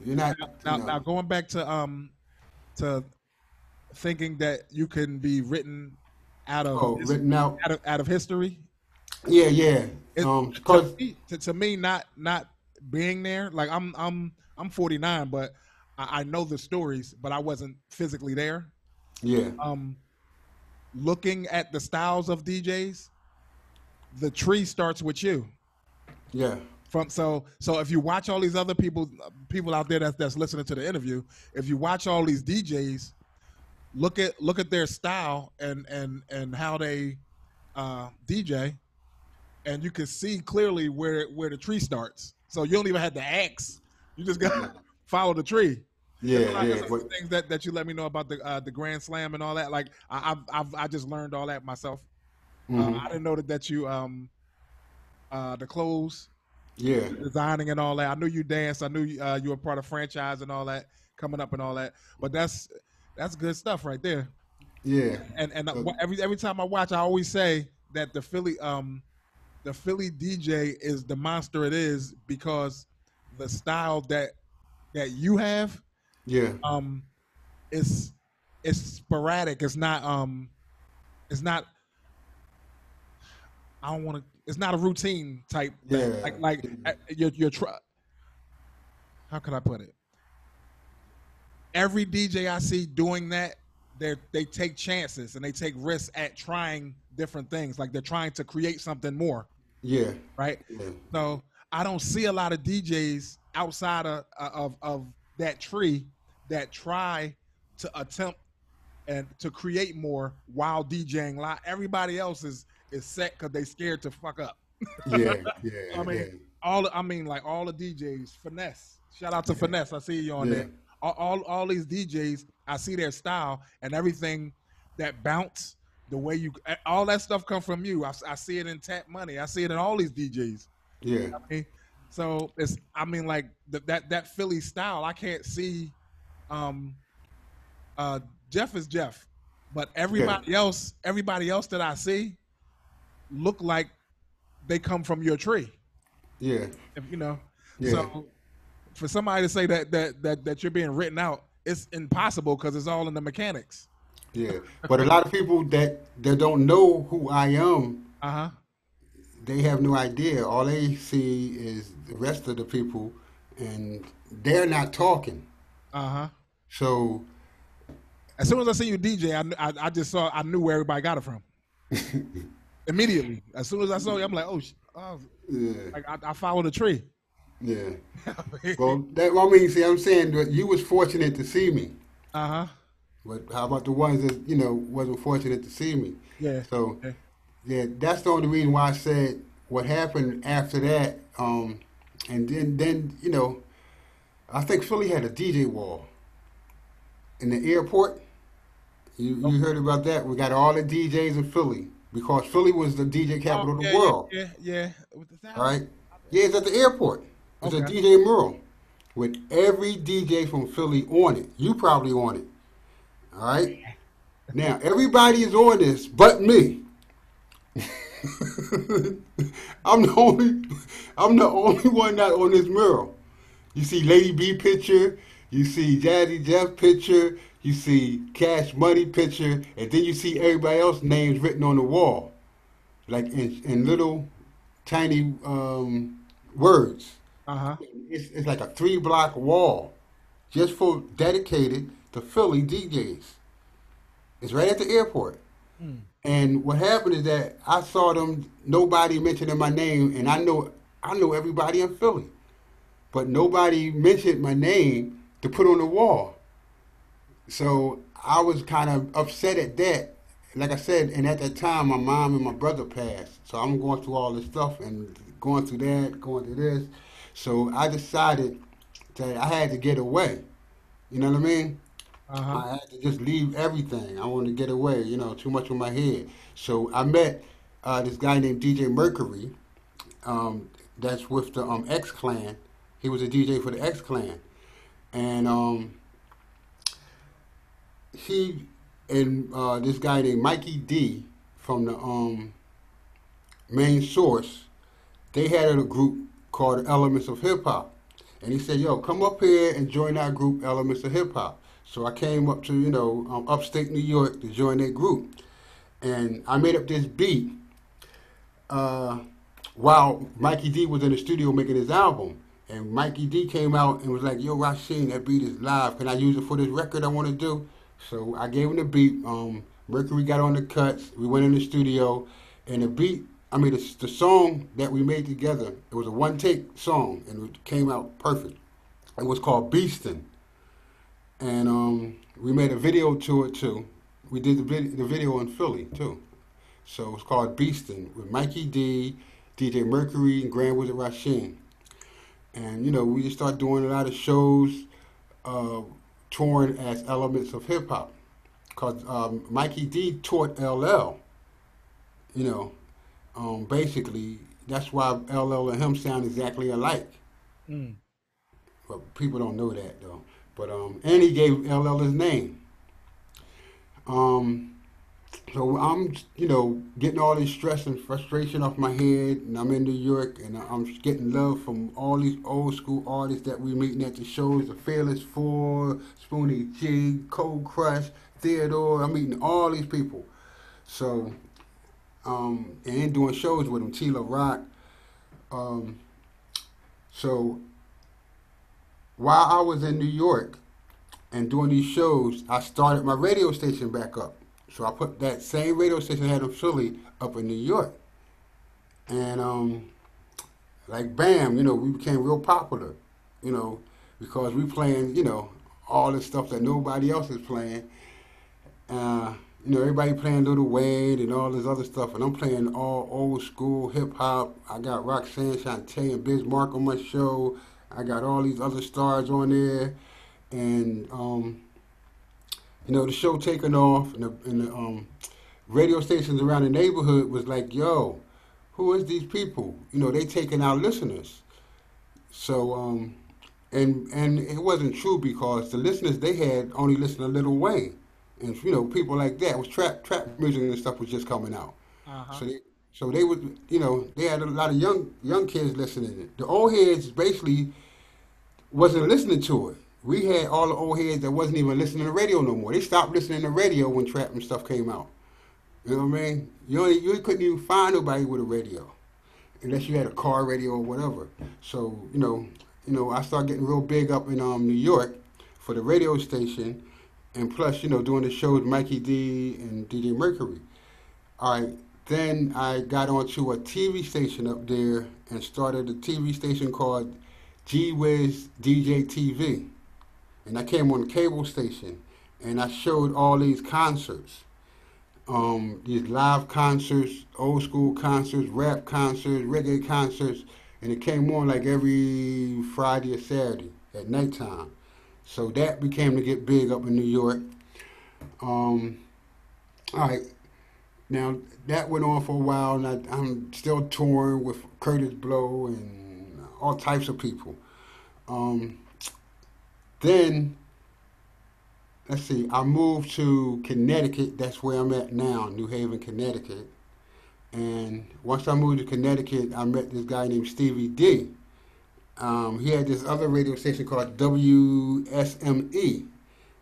you're not. Now, you know. now going back to um to thinking that you can be written out of oh, written out. out of out of history. Yeah, yeah. It- Um, to, me, to, to me, not not being there. Like I'm I'm I'm 49, but I, I know the stories, but I wasn't physically there. Yeah. um, looking at the styles of DJs, the tree starts with you. Yeah. From so so if you watch all these other people people out there that's that's listening to the interview, if you watch all these DJs, look at look at their style and and and how they uh, DJ, and you can see clearly where where the tree starts. So you don't even have to ask; you just gotta follow the tree. Yeah. Like, Yeah. But, things that, that you let me know about the uh, the Grand Slam and all that. Like I, I've I just learned all that myself. Uh, Mhm. I didn't know that, that you um uh the clothes yeah. designing and all that. I knew you danced. I knew you, uh, you were part of franchise and all that coming up and all that. But that's that's good stuff right there. Yeah. And and So- uh, every every time I watch, I always say that the Philly um the Philly DJ is the monster it is because the style that that you have Yeah. um it's it's sporadic. It's not um it's not I don't want to. It's not a routine type. Thing. Yeah. Like like uh, you're you're try. How can I put it? Every DJ I see doing that, they they take chances and they take risks at trying different things. Like they're trying to create something more, Yeah. right? Yeah. So I don't see a lot of DJs outside of of, of that tree that try to attempt and to create more while DJing live. Everybody else is is set because they scared to fuck up. Yeah. Yeah. I mean, yeah. all I mean, like all the DJs, finesse. Shout out to finesse. I see you on Yeah. there. All, all all these DJs, I see their style and everything that bounce. The way you, all that stuff come from you. I, I see it in Tat Money. I see it in all these DJs. Yeah. Okay? So it's I mean like the, that that Philly style I can't see um uh Jeff is Jeff but everybody else everybody else that I see look like they come from your tree Yeah. if you know Yeah. so for somebody to say that that that, that you're being written out it's impossible because it's all in the mechanics Yeah. But a lot of people that that don't know who I am, uh-huh they have no idea. All they see is the rest of the people, and they're not talking. uh-huh So as soon as I see you DJ I, I, I just saw I knew where everybody got it from immediately as soon as I saw you I'm like oh, oh yeah, Like I, I follow the tree. yeah. Well, that I mean, see, I'm saying that you was fortunate to see me, uh huh. but how about the ones that you know wasn't fortunate to see me? Yeah. So, Yeah. yeah, that's the only reason why I said what happened after that. Um, and then, then you know, I think Philly had a DJ wall in the airport. You, you heard about that? We got all the DJs in Philly because Philly was the DJ capital of Oh, yeah, the world. Yeah, yeah. yeah. All right. Yeah, it's at the airport. It's a DJ mural with every DJ from Philly on it. You probably on it. All right. Now everybody is on this, but me. I'm the only. I'm the only one not on this mural. You see Lady B picture. You see Jazzy Jeff picture. You see Cash Money picture, and then you see everybody else names written on the wall, like in, in little tiny um, words. Uh huh. It's, it's like a three block wall just for dedicated to Philly DJs. It's right at the airport. And what happened is that I saw them, nobody mentioning my name, and I know I know everybody in Philly. But nobody mentioned my name to put on the wall. So I was kind of upset at that. Like I said, and at that time, my mom and my brother passed. So I'm going through all this stuff and going through that, going through this. So I decided that I had to get away. You know what I mean? Uh huh. I had to just leave everything. I wanted to get away, you know, too much on my head. So I met uh, this guy named DJ Mercury. Um, that's with the um, X Clan. He was a DJ for the X Clan, and um, he and uh, this guy named Mikey D from the um, main source. They had a group called Elements of Hip Hop. And he said, yo, come up here and join our group, Elements of Hip Hop. So I came up to, you know, um, upstate New York to join their group. And I made up this beat uh, while Mikey D was in the studio making his album. And Mikey D came out and was like, yo, Rasheen, that beat is live. Can I use it for this record I want to do? So I gave him the beat. Um, Mercury got on the cuts. We went in the studio, and the beat. I mean, the, the song that we made together. It was a one take song, and it came out perfect. It was called Beastin', and um, we made a video to it too. We did the, vid- the video in Philly too. So it's called Beastin' with Mikey D, DJ Mercury, and Grand Wizard Rasheen. And you know, we just started doing a lot of shows, uh, touring as elements of hip hop. Cause um, Mikey D taught LL. You know, um, basically that's why LL and him sound exactly alike. Mm. But people don't know that though. But um, and he gave LL his name. Um, so I'm, you know, getting all this stress and frustration off my head, and I'm in New York, and I'm getting love from all these old school artists that we're meeting at the shows: the Fearless Four, Spoonie G, Cold Crush, Theodore. I'm meeting all these people. So, um, and doing shows with them, T La Rock. Um, so while I was in New York and doing these shows, I started my radio station back up. So I put that same radio station I had in Philly up in New York. And um, like bam, you know, we became real popular, you know, because we playing, you know, all this stuff that nobody else is playing. Uh, you know, everybody playing Little Wayne and all this other stuff, and I'm playing all old school hip hop. I got Roxanne Shanté and Biz Markie on my show. I got all these other stars on there, and um, you know the show taking off, and the, and the um, radio stations around the neighborhood was like, "Yo, who is these people? You know, they taking our listeners." So, um, and and it wasn't true because the listeners they had only listened a Little way, and you know people like that was trap trap music and stuff was just coming out. Uh-huh. So they, so they would, you know, they had a lot of young young kids listening. The old heads basically wasn't listening to it. We had all the old heads that wasn't even listening to radio no more. They stopped listening to radio when trap and stuff came out. You know what I mean? You only, you couldn't even find nobody with a radio unless you had a car radio or whatever. So you know, you know, I started getting real big up in um, New York for the radio station, and plus, you know, doing the show with Mikey D and DJ Mercury. All right, then I got onto a TV station up there and started a TV station called G Wiz DJ TV, and I came on cable station, and I showed all these concerts um, these live concerts, old school concerts, rap concerts, reggae concerts, and it came on like every Friday or Saturday at nighttime. So that became to get big up in New York. Um, all right, now that went on for a while, and I, I'm still touring with Kurtis Blow and all types of people. Um, then let's see, I moved to Connecticut. That's where I'm at now, New Haven, Connecticut. And once I moved to Connecticut, I met this guy named Stevie D. Um, he had this other radio station called WSME.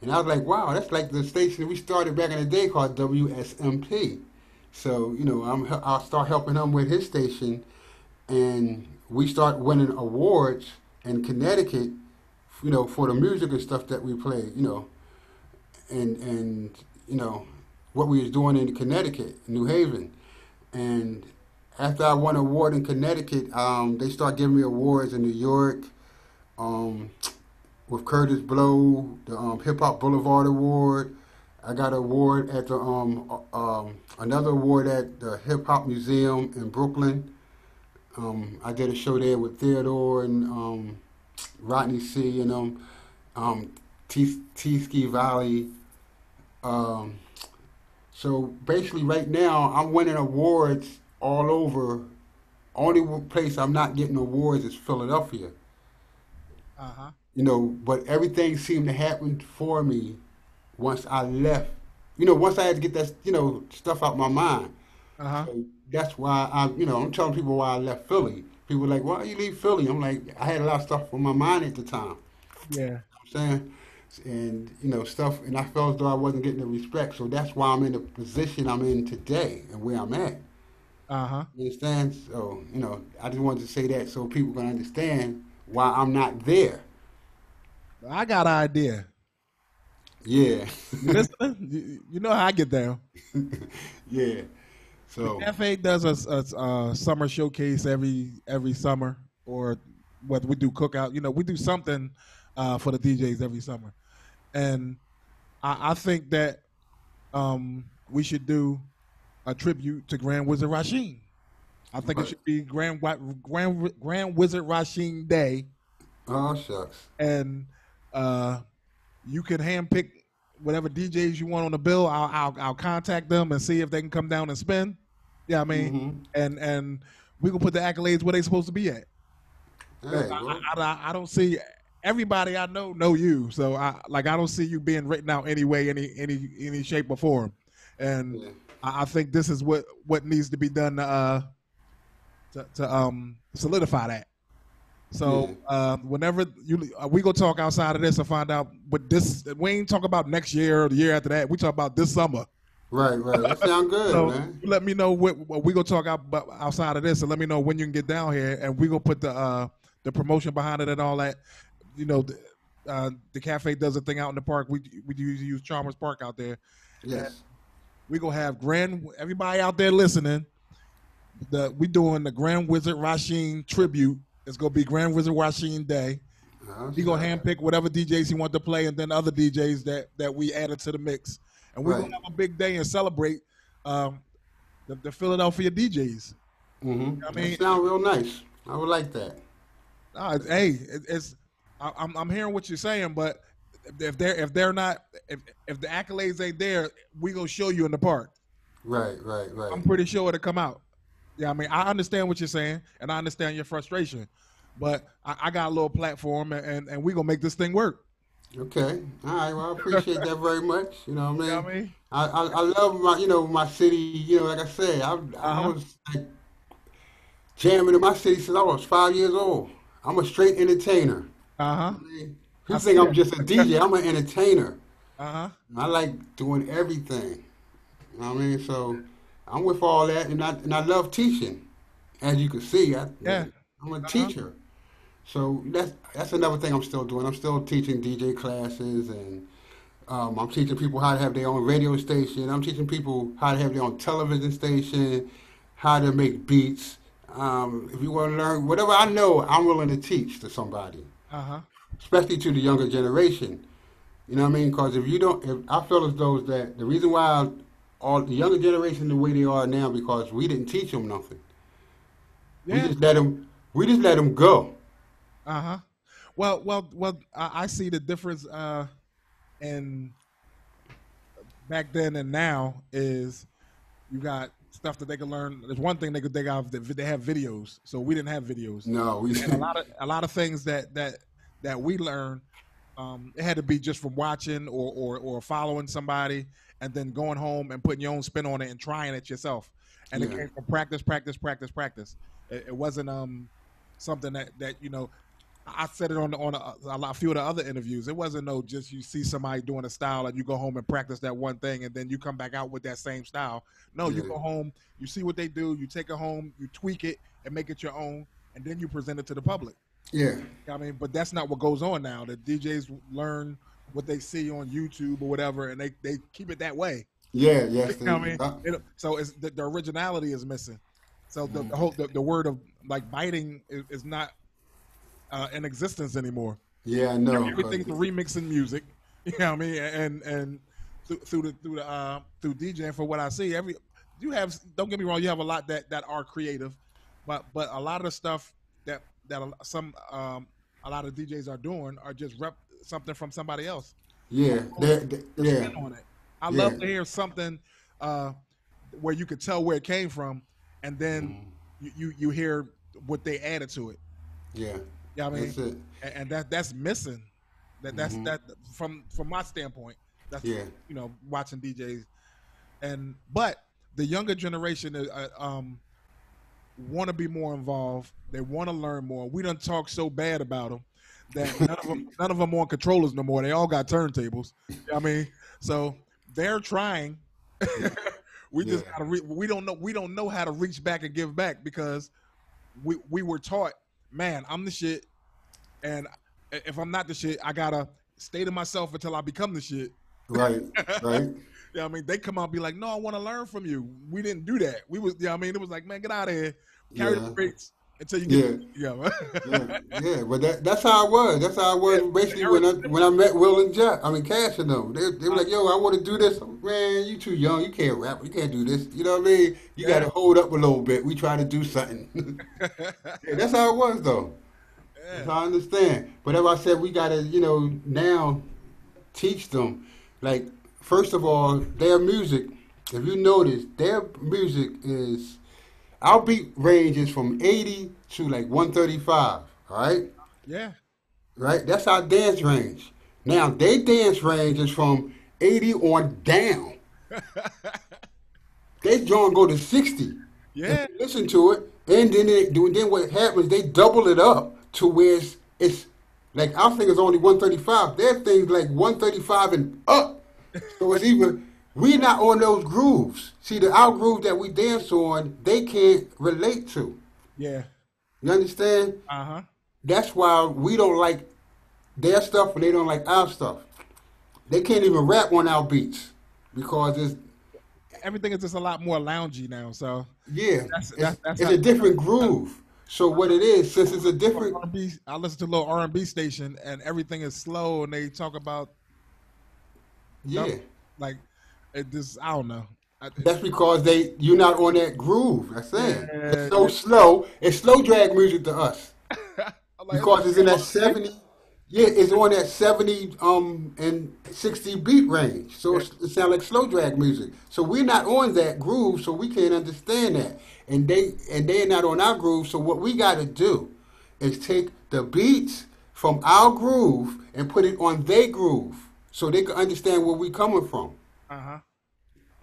And I was like, wow, that's like the station we started back in the day called WSMP. So, you know, I'm, I'll start helping him with his station. And we start winning awards in Connecticut, you know, for the music and stuff that we play, you know and and you know what we was doing in Connecticut, New Haven, and after I won an award in Connecticut, um, they start giving me awards in New York, um, with Kurtis Blow, the um, Hip Hop Boulevard Award. I got an award at the um, uh, um, another award at the Hip Hop Museum in Brooklyn. Um, I did a show there with Theodore and Rodney C. and um, um, T- T-Ski Valley. Um, so basically, right now, I'm winning awards all over. Only place I'm not getting awards is Philadelphia. Uh-huh. You know, but everything seemed to happen for me once I left. You know, once I had to get that, you know, stuff out my mind. Uh-huh. So that's why I, you know, I'm telling people why I left Philly. People like, why you leave Philly? I'm like, I had a lot of stuff on my mind at the time. Yeah. You know I'm saying? And, you know, stuff, and I felt as though I wasn't getting the respect. So that's why I'm in the position I'm in today and where I'm at. Uh-huh. You understand? So, you know, I just wanted to say that so people can understand why I'm not there. I got an idea. Yeah, you, you know how I get down. yeah. So Cafe does a, a, a summer showcase every every summer, or whether we do cookout. You know, we do something uh, for the DJs every summer, and I, I think that um, we should do a tribute to Grand Wizard Rasheen. I think it should be Grand Grand Grand Wizard Rasheen Day, oh shucks. and uh, you can handpick whatever DJs you want on the bill. I'll, I'll I'll contact them and see if they can come down and spin. Yeah, I mean, Mhm. and and we can put the accolades where they supposed to be at. I, I, I, I don't see everybody I know know you, so I like I don't see you being written out any way, any any any shape or form, and Yeah. I, I think this is what what needs to be done to uh to, to um solidify that. So uh, whenever you uh, we go talk outside of this and find out, but this we ain't talk about next year or the year after that. We talk about this summer. right, right. That sound good, So man. let me know what, what we gonna talk out, about outside of this, and let me know when you can get down here, and we gonna put the uh, the promotion behind it and all that. You know, the, uh, the cafe does a thing out in the park. We we do use Chalmers Park out there. Yes. We gonna have grand. Everybody out there listening, the we doing the Grand Wizard Rasheen tribute. It's gonna be Grand Wizard Rasheen Day. Oh, He gonna handpick whatever DJs he want to play, and then other DJs that that we added to the mix. And we're Right. gonna have a big day and celebrate um, the, the Philadelphia DJs. Mhm. I mean- that sound real nice. I would like that. Uh, hey, it, it's I, I'm I'm hearing what you're saying, but if they're if they're not if if the accolades ain't there, we gonna show you in the park. Right, right, right. I'm pretty sure it'll come out. Yeah, I mean, I understand what you're saying, and I understand your frustration, but I, I got a little platform, and, and, and we gonna make this thing work. Okay. All right. Well, I appreciate that very much. You know what I mean? You know what I mean? I, I, I love my, you know, my city. You know, like I said, I, I Uh-huh. was like jamming in my city since I was five years old. I'm a straight entertainer. Uh huh. I mean, People think I'm just a DJ. I'm an entertainer. Uh huh. I like doing everything. You know what I mean? So I'm with all that, and I and I love teaching. As you can see, I, Yeah. I'm a teacher. So that's that's another thing I'm still doing. I'm still teaching DJ classes, and um, I'm teaching people how to have their own radio station. I'm teaching people how to have their own television station, how to make beats. Um, if you want to learn whatever I know, I'm willing to teach to somebody Uh huh. especially to the younger generation. You know what I mean? Because if you don't, if I feel as though that the reason why all the younger generation the way they are now because we didn't teach them nothing. We just let them. We just let them go. Uh huh. Well, well, well. I, I see the difference uh, in back then and now is you got stuff that they can learn. There's one thing they could they got they have videos, so we didn't have videos. No, we. and a lot of a lot of things that that that we learned. um, it had to be just from watching or, or or following somebody and then going home and putting your own spin on it and trying it yourself and it came from practice practice practice practice it, it wasn't um something that that you know I said it on the, on a, a, a few of the other interviews. It wasn't no just you see somebody doing a style and you go home and practice that one thing and then you come back out with that same style. No, you go home, you see what they do, you take it home, you tweak it and make it your own, and then you present it to the public. yeah, I mean, but that's not what goes on now. The DJs learn what they see on YouTube or whatever, and they, they keep it that way. yeah, yes. You know what I mean? It- so it's the, the originality is missing. So the, the whole the, the word of like biting is, is not uh, in existence anymore. yeah, I know. Everything's but- remixing music. You know what I mean? And and through, through the through the uh, through DJing for what I see, every you have don't get me wrong, you have a lot that that are creative, but but a lot of the stuff that that some um, a lot of DJs are doing are just rep something from somebody else. yeah, they- they- yeah. I Yeah. love to hear something uh, where you could tell where it came from, and then Mm-hmm. you, you you hear what they added to it. yeah. Yeah, I mean, That's it. and, and that that's missing. That that's that from from my standpoint. That's Yeah. you know watching DJs, and but the younger generation uh, um want to be more involved. They want to learn more. We don't talk so bad about them that none of them none of them on controllers no more. They all got turntables. I mean, so they're trying. we just gotta re- we don't know we don't know how to reach back and give back because we we were taught, man, I'm the shit, and if I'm not the shit, I gotta stay to myself until I become the shit. Right, right. Yeah, I mean, they come out and be like, "No, I want to learn from you." We didn't do that. We was, yeah, I mean, it was like, "Man, get out of here, carry Yeah. the crates until you get yeah. Yeah, yeah, but that, that's how I was. That's how I was basically when I when I met Will and Jeff. I mean, Cash and them. They, they were like, "Yo, I want to do this." Man, you too young. You can't rap. You can't do this. You know what I mean? You got to hold up a little bit. We try to do something. yeah, that's how it was, though. That's how I understand. But as I said, we got to, you know, now teach them. Like, first of all, their music. If you notice, their music is our beat range is from 80 to like 135. All right, yeah, right. That's our dance range. Now, their dance range is from 80 on down. they John go to 60. yeah, listen to it, and then they do. Then what happens? They double it up to where it's, it's like our thing is only 135. Their thing's like 135 and up. So it's even we're not on those grooves. See the our groove that we dance on, they can't relate to. yeah. You understand? Uh huh. That's why we don't like their stuff and they don't like our stuff. They can't even rap on our beats because it's Everything is just a lot more loungy now. So yeah, That's- it's, that's- that's it's a different groove. So what it is, since it's a different R&B, I listen to a little R and B station, and everything is slow, and they talk about yeah. like it just I don't know. I, That's because they you're not on that groove. That's it. Yeah, it's so yeah. slow. It's slow drag music to us like, because it's in that seventy. Yeah, it's on that seventy um and sixty beat range. So it's, it sounds like slow drag music. So we're not on that groove, so we can't understand that. And they and they're not on our groove. So what we got to do is take the beats from our groove and put it on their groove, so they can understand where we coming from. Uh huh.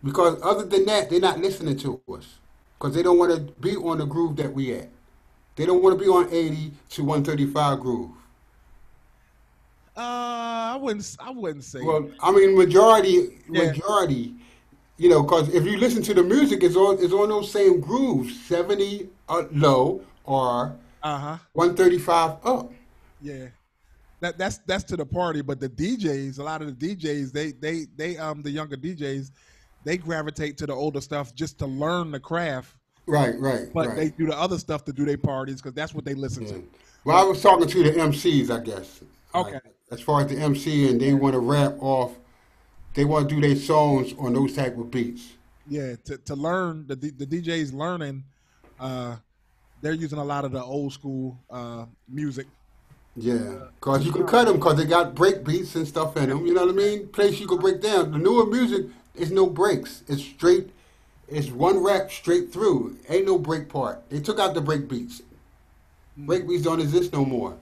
Because other than that, they're not listening to us. Because they don't want to be on the groove that we at. They don't want to be on 80 to 135 groove. Uh, I wouldn't. I wouldn't say. Well, I mean, majority, Yeah. majority, you know, because if you listen to the music, it's on, it's on those same grooves, 70 uh, low or uh huh. 135 up. Yeah. That that's that's to the party, but the DJs, a lot of the DJs, they they they um the younger DJs, they gravitate to the older stuff just to learn the craft, Right, right, but right. they do the other stuff to do their parties because that's what they listen Yeah. to. Well, I was talking to the MCs, I guess. Okay. Like, as far as the MC, and they want to rap off, they want to do their songs on those type of beats. Yeah, to to learn the D- the DJs learning, uh, they're using a lot of the old school uh music. Yeah, cause you can cut them cause they got break beats and stuff in them. You know what I mean? Place you can break down. The newer music is no breaks. It's straight. It's one rap straight through. Ain't no break part. They took out the break beats. Break hmm. beats don't exist no more.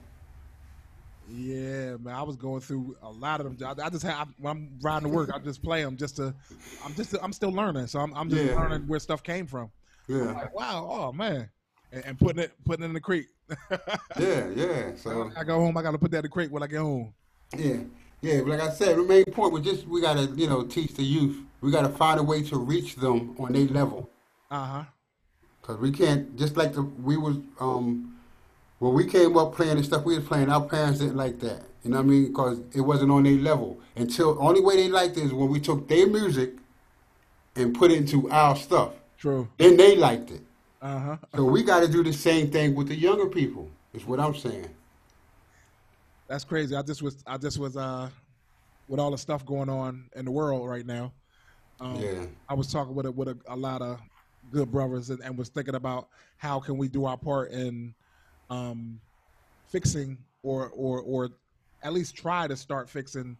Yeah, man, I was going through a lot of them. I, I just have when I'm riding to work, I just play them just to. I'm just I'm still learning, so I'm I'm just Yeah. learning where stuff came from. Yeah, Like, wow, oh man, and, and putting it putting it in the crate. yeah, yeah. So I go home, I got to put that in the crate when I get home. yeah, yeah. Like I said, the main point was just we gotta you know teach the youth. We gotta find a way to reach them on their level. Uh huh. Cause we can't just like the we was um when we came up playing the stuff we was playing, our parents didn't like that. You know what I mean? Because it wasn't on their level. Until the only way they liked it is when we took their music and put it into our stuff. True. Then they liked it. Uh huh. So we got to do the same thing with the younger people. Is what I'm saying. That's crazy. I just was I just was uh with all the stuff going on in the world right now. Um, Yeah. I was talking with a, with a, a lot of good brothers and, and was thinking about how can we do our part in um, fixing or or or at least try to start fixing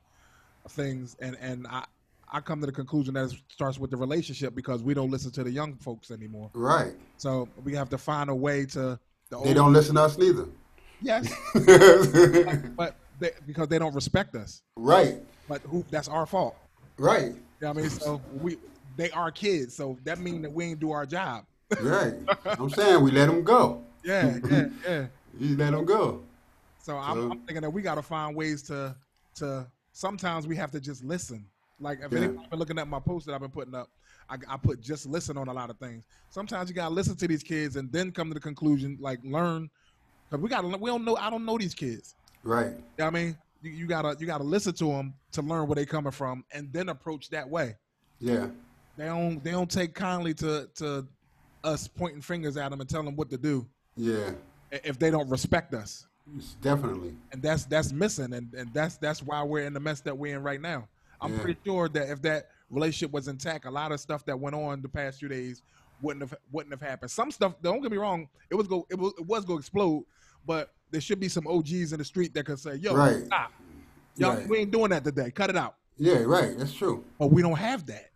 things and and I I come to the conclusion that it starts with the relationship because we don't listen to the young folks anymore. Right. So we have to find a way to the They don't listen to us neither. Yes, but they, because they don't respect us. right. But who that's our fault. Right. You know what I mean? So we they are kids, so that means that we ain't do our job. Right. I'm saying we let them go. Yeah, yeah, yeah. You let them go. So I'm, I'm thinking that we got to find ways to to. Sometimes we have to just listen. Like if Yeah. anybody's been looking at my post that I've been putting up, I, I put just listen on a lot of things. Sometimes you gotta listen to these kids and then come to the conclusion, like learn. Cause we gotta we don't know. I don't know these kids. Right. You know what I mean? you, you gotta you gotta listen to them to learn where they coming from, and then approach that way. Yeah. They don't they don't take kindly to to us pointing fingers at them and telling them what to do Yeah. if they don't respect us. Definitely. and that's that's missing and, and that's that's why we're in the mess that we're in right now i'm Yeah. pretty sure that if that relationship was intact a lot of stuff that went on the past few days wouldn't have wouldn't have happened some stuff don't get me wrong it was go it was, it was going to explode but there should be some og's in the street that could say yo Right. stop y'all Right. we ain't doing that today cut it out Yeah, right. That's true. but we don't have that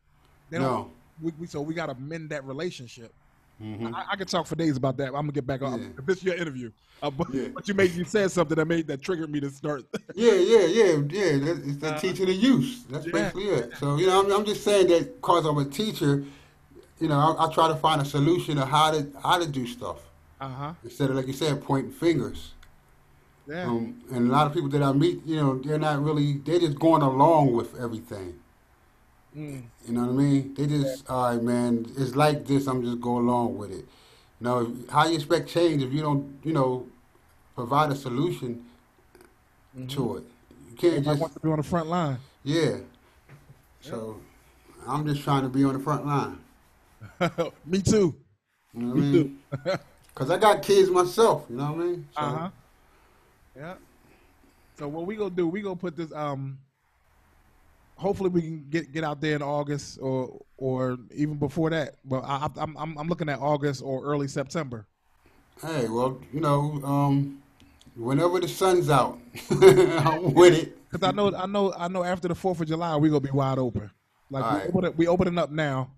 they No. we, we, so we got to mend that relationship Mhm. I, I could talk for days about that. I'm gonna get back on. Yeah. This is your interview, uh, but, Yeah. but you made you said something that made that triggered me to start. Yeah, yeah, yeah, yeah. That's, it's the Uh, teaching the use. That's yeah. basically it. So you know, I'm, I'm just saying that because I'm a teacher, you know, I, I try to find a solution of how to how to do stuff uh huh. instead of like you said, pointing fingers. Yeah. Um, and a lot of people that I meet, you know, they're not really. They're just going along with everything. Mm. You know what I mean? They just, all right, man. It's like this. I'm just go along with it. You know, how you expect change if you don't, you know, provide a solution to it? You can't Everybody just to be on the front line. Yeah. So I'm just trying to be on the front line. me too. You know I Me mean? too. Because I got kids myself. You know what I mean? So, Uh huh. Yeah. So what we gonna do? We gonna put this. Um. Hopefully we can get get out there in August or or even before that. But I, I'm I'm I'm looking at August or early September. Hey, well, you know, um, whenever the sun's out, I'm with it. Cause I know I know I know after the Fourth of July we gonna be wide open. Like we, Alright. open it, we opening up now.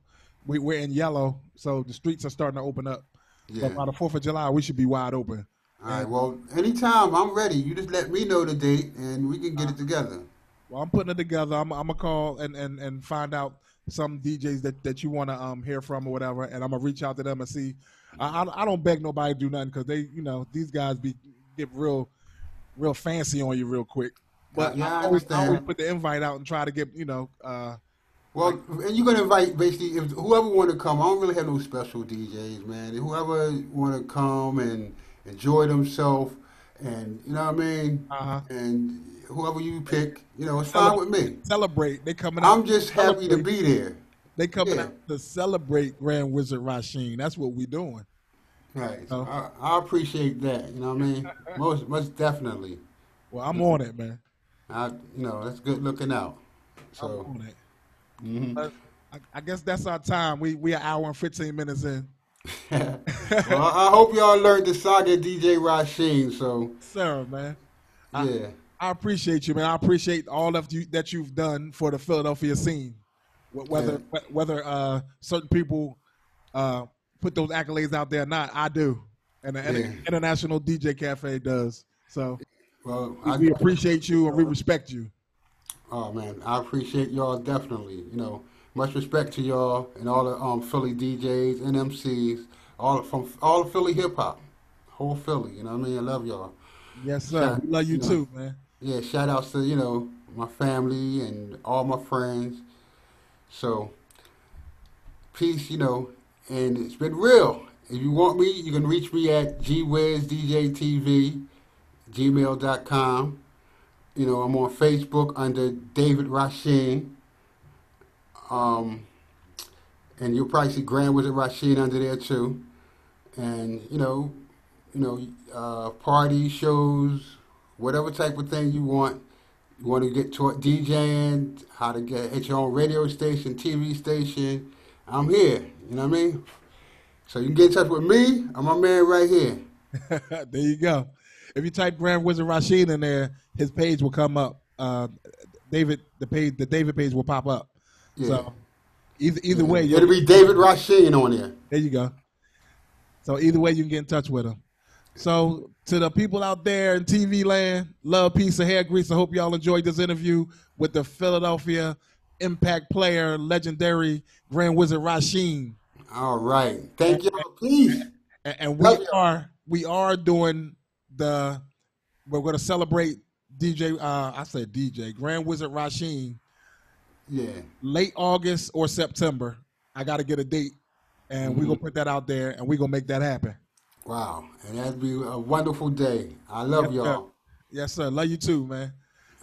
We we're in yellow, so the streets are starting to open up. Yeah. But by the Fourth of July we should be wide open. All right. Well, anytime I'm ready. You just let me know the date, and we can get it together. Well, I'm putting it together. I'm, I'm gonna call and, and, and find out some DJs that, that you want to um hear from or whatever, and I'm gonna reach out to them and see. I, I, I don't beg nobody to do nothing because they you know these guys be get real real fancy on you real quick. But Yeah, I I, always, I always put the invite out and try to get you know uh Well, and you're gonna invite basically if whoever want to come. I don't really have no special DJs, man. Whoever want to come and enjoy themselves, and you know what I mean. Uh-huh. And whoever you pick, you know, it's fine with me. celebrate. They coming out. I'm just happy to be there. They coming yeah. out to celebrate Grand Wizard Rasheen. That's what we doing. Right. Oh. I, I appreciate that. You know what I mean? Most most definitely. Well, I'm on it, man. I you know that's good looking out. I'm So on it. Mhm. But I, I guess that's our time. We we an hour and 15 minutes in. well, I I hope y'all learned the saga DJ Rasheen. So Sir, man. I- yeah, I appreciate you, man. I appreciate all of you that you've done for the Philadelphia scene. Whether wh- whether uh, certain people uh, put those accolades out there or not, I do, and the, Yeah. International DJ Cafe does. So well, we, I, we appreciate you and we respect you. Oh man, I appreciate y'all definitely. You know, much respect to y'all and all the um Philly DJs and MCs, all from all of Philly hip hop, whole Philly. You know what I mean? I love y'all. Yes, sir. We love you you know. too, man. Yeah, shout outs to, you know, my family and all my friends. So, peace, you know, and it's been real. If you want me, you can reach me at gwizDJTV, gmail.com. You know, I'm on Facebook under David Rasheen. Um, and you'll probably see Grand Wizard Rasheen under there too. And, you know, you know, uh, parties, shows, whatever type of thing you want. You want to get taught DJing, how to get at your own radio station, TV station. I'm here. You know what I mean? So you can get in touch with me. I'm my man right here. there you go. If you type Grand Wizard Rasheen in there, his page will come up. Uh, David, the page, the David page will pop up. Yeah. So either either way, It'll be David Rasheen on there. there you go. So either way, you can get in touch with him. So to the people out there in TV land, love, peace, and hair grease. I hope y'all enjoyed this interview with the Philadelphia Impact player, legendary Grand Wizard Rasheen. All right. Thank y'all. Peace. and, and we are we are doing the we're going to celebrate DJ uh I said DJ Grand Wizard Rasheen Yeah. late August or September. I got to get a date and we're going to put that out there and we're going to make that happen. Wow. And that'd be a wonderful day. I love Yes, y'all. Yes sir. Love you too, man.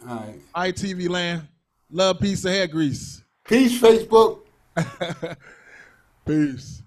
All right. ITV land. Love, peace, and hair grease. Peace, Facebook. Peace.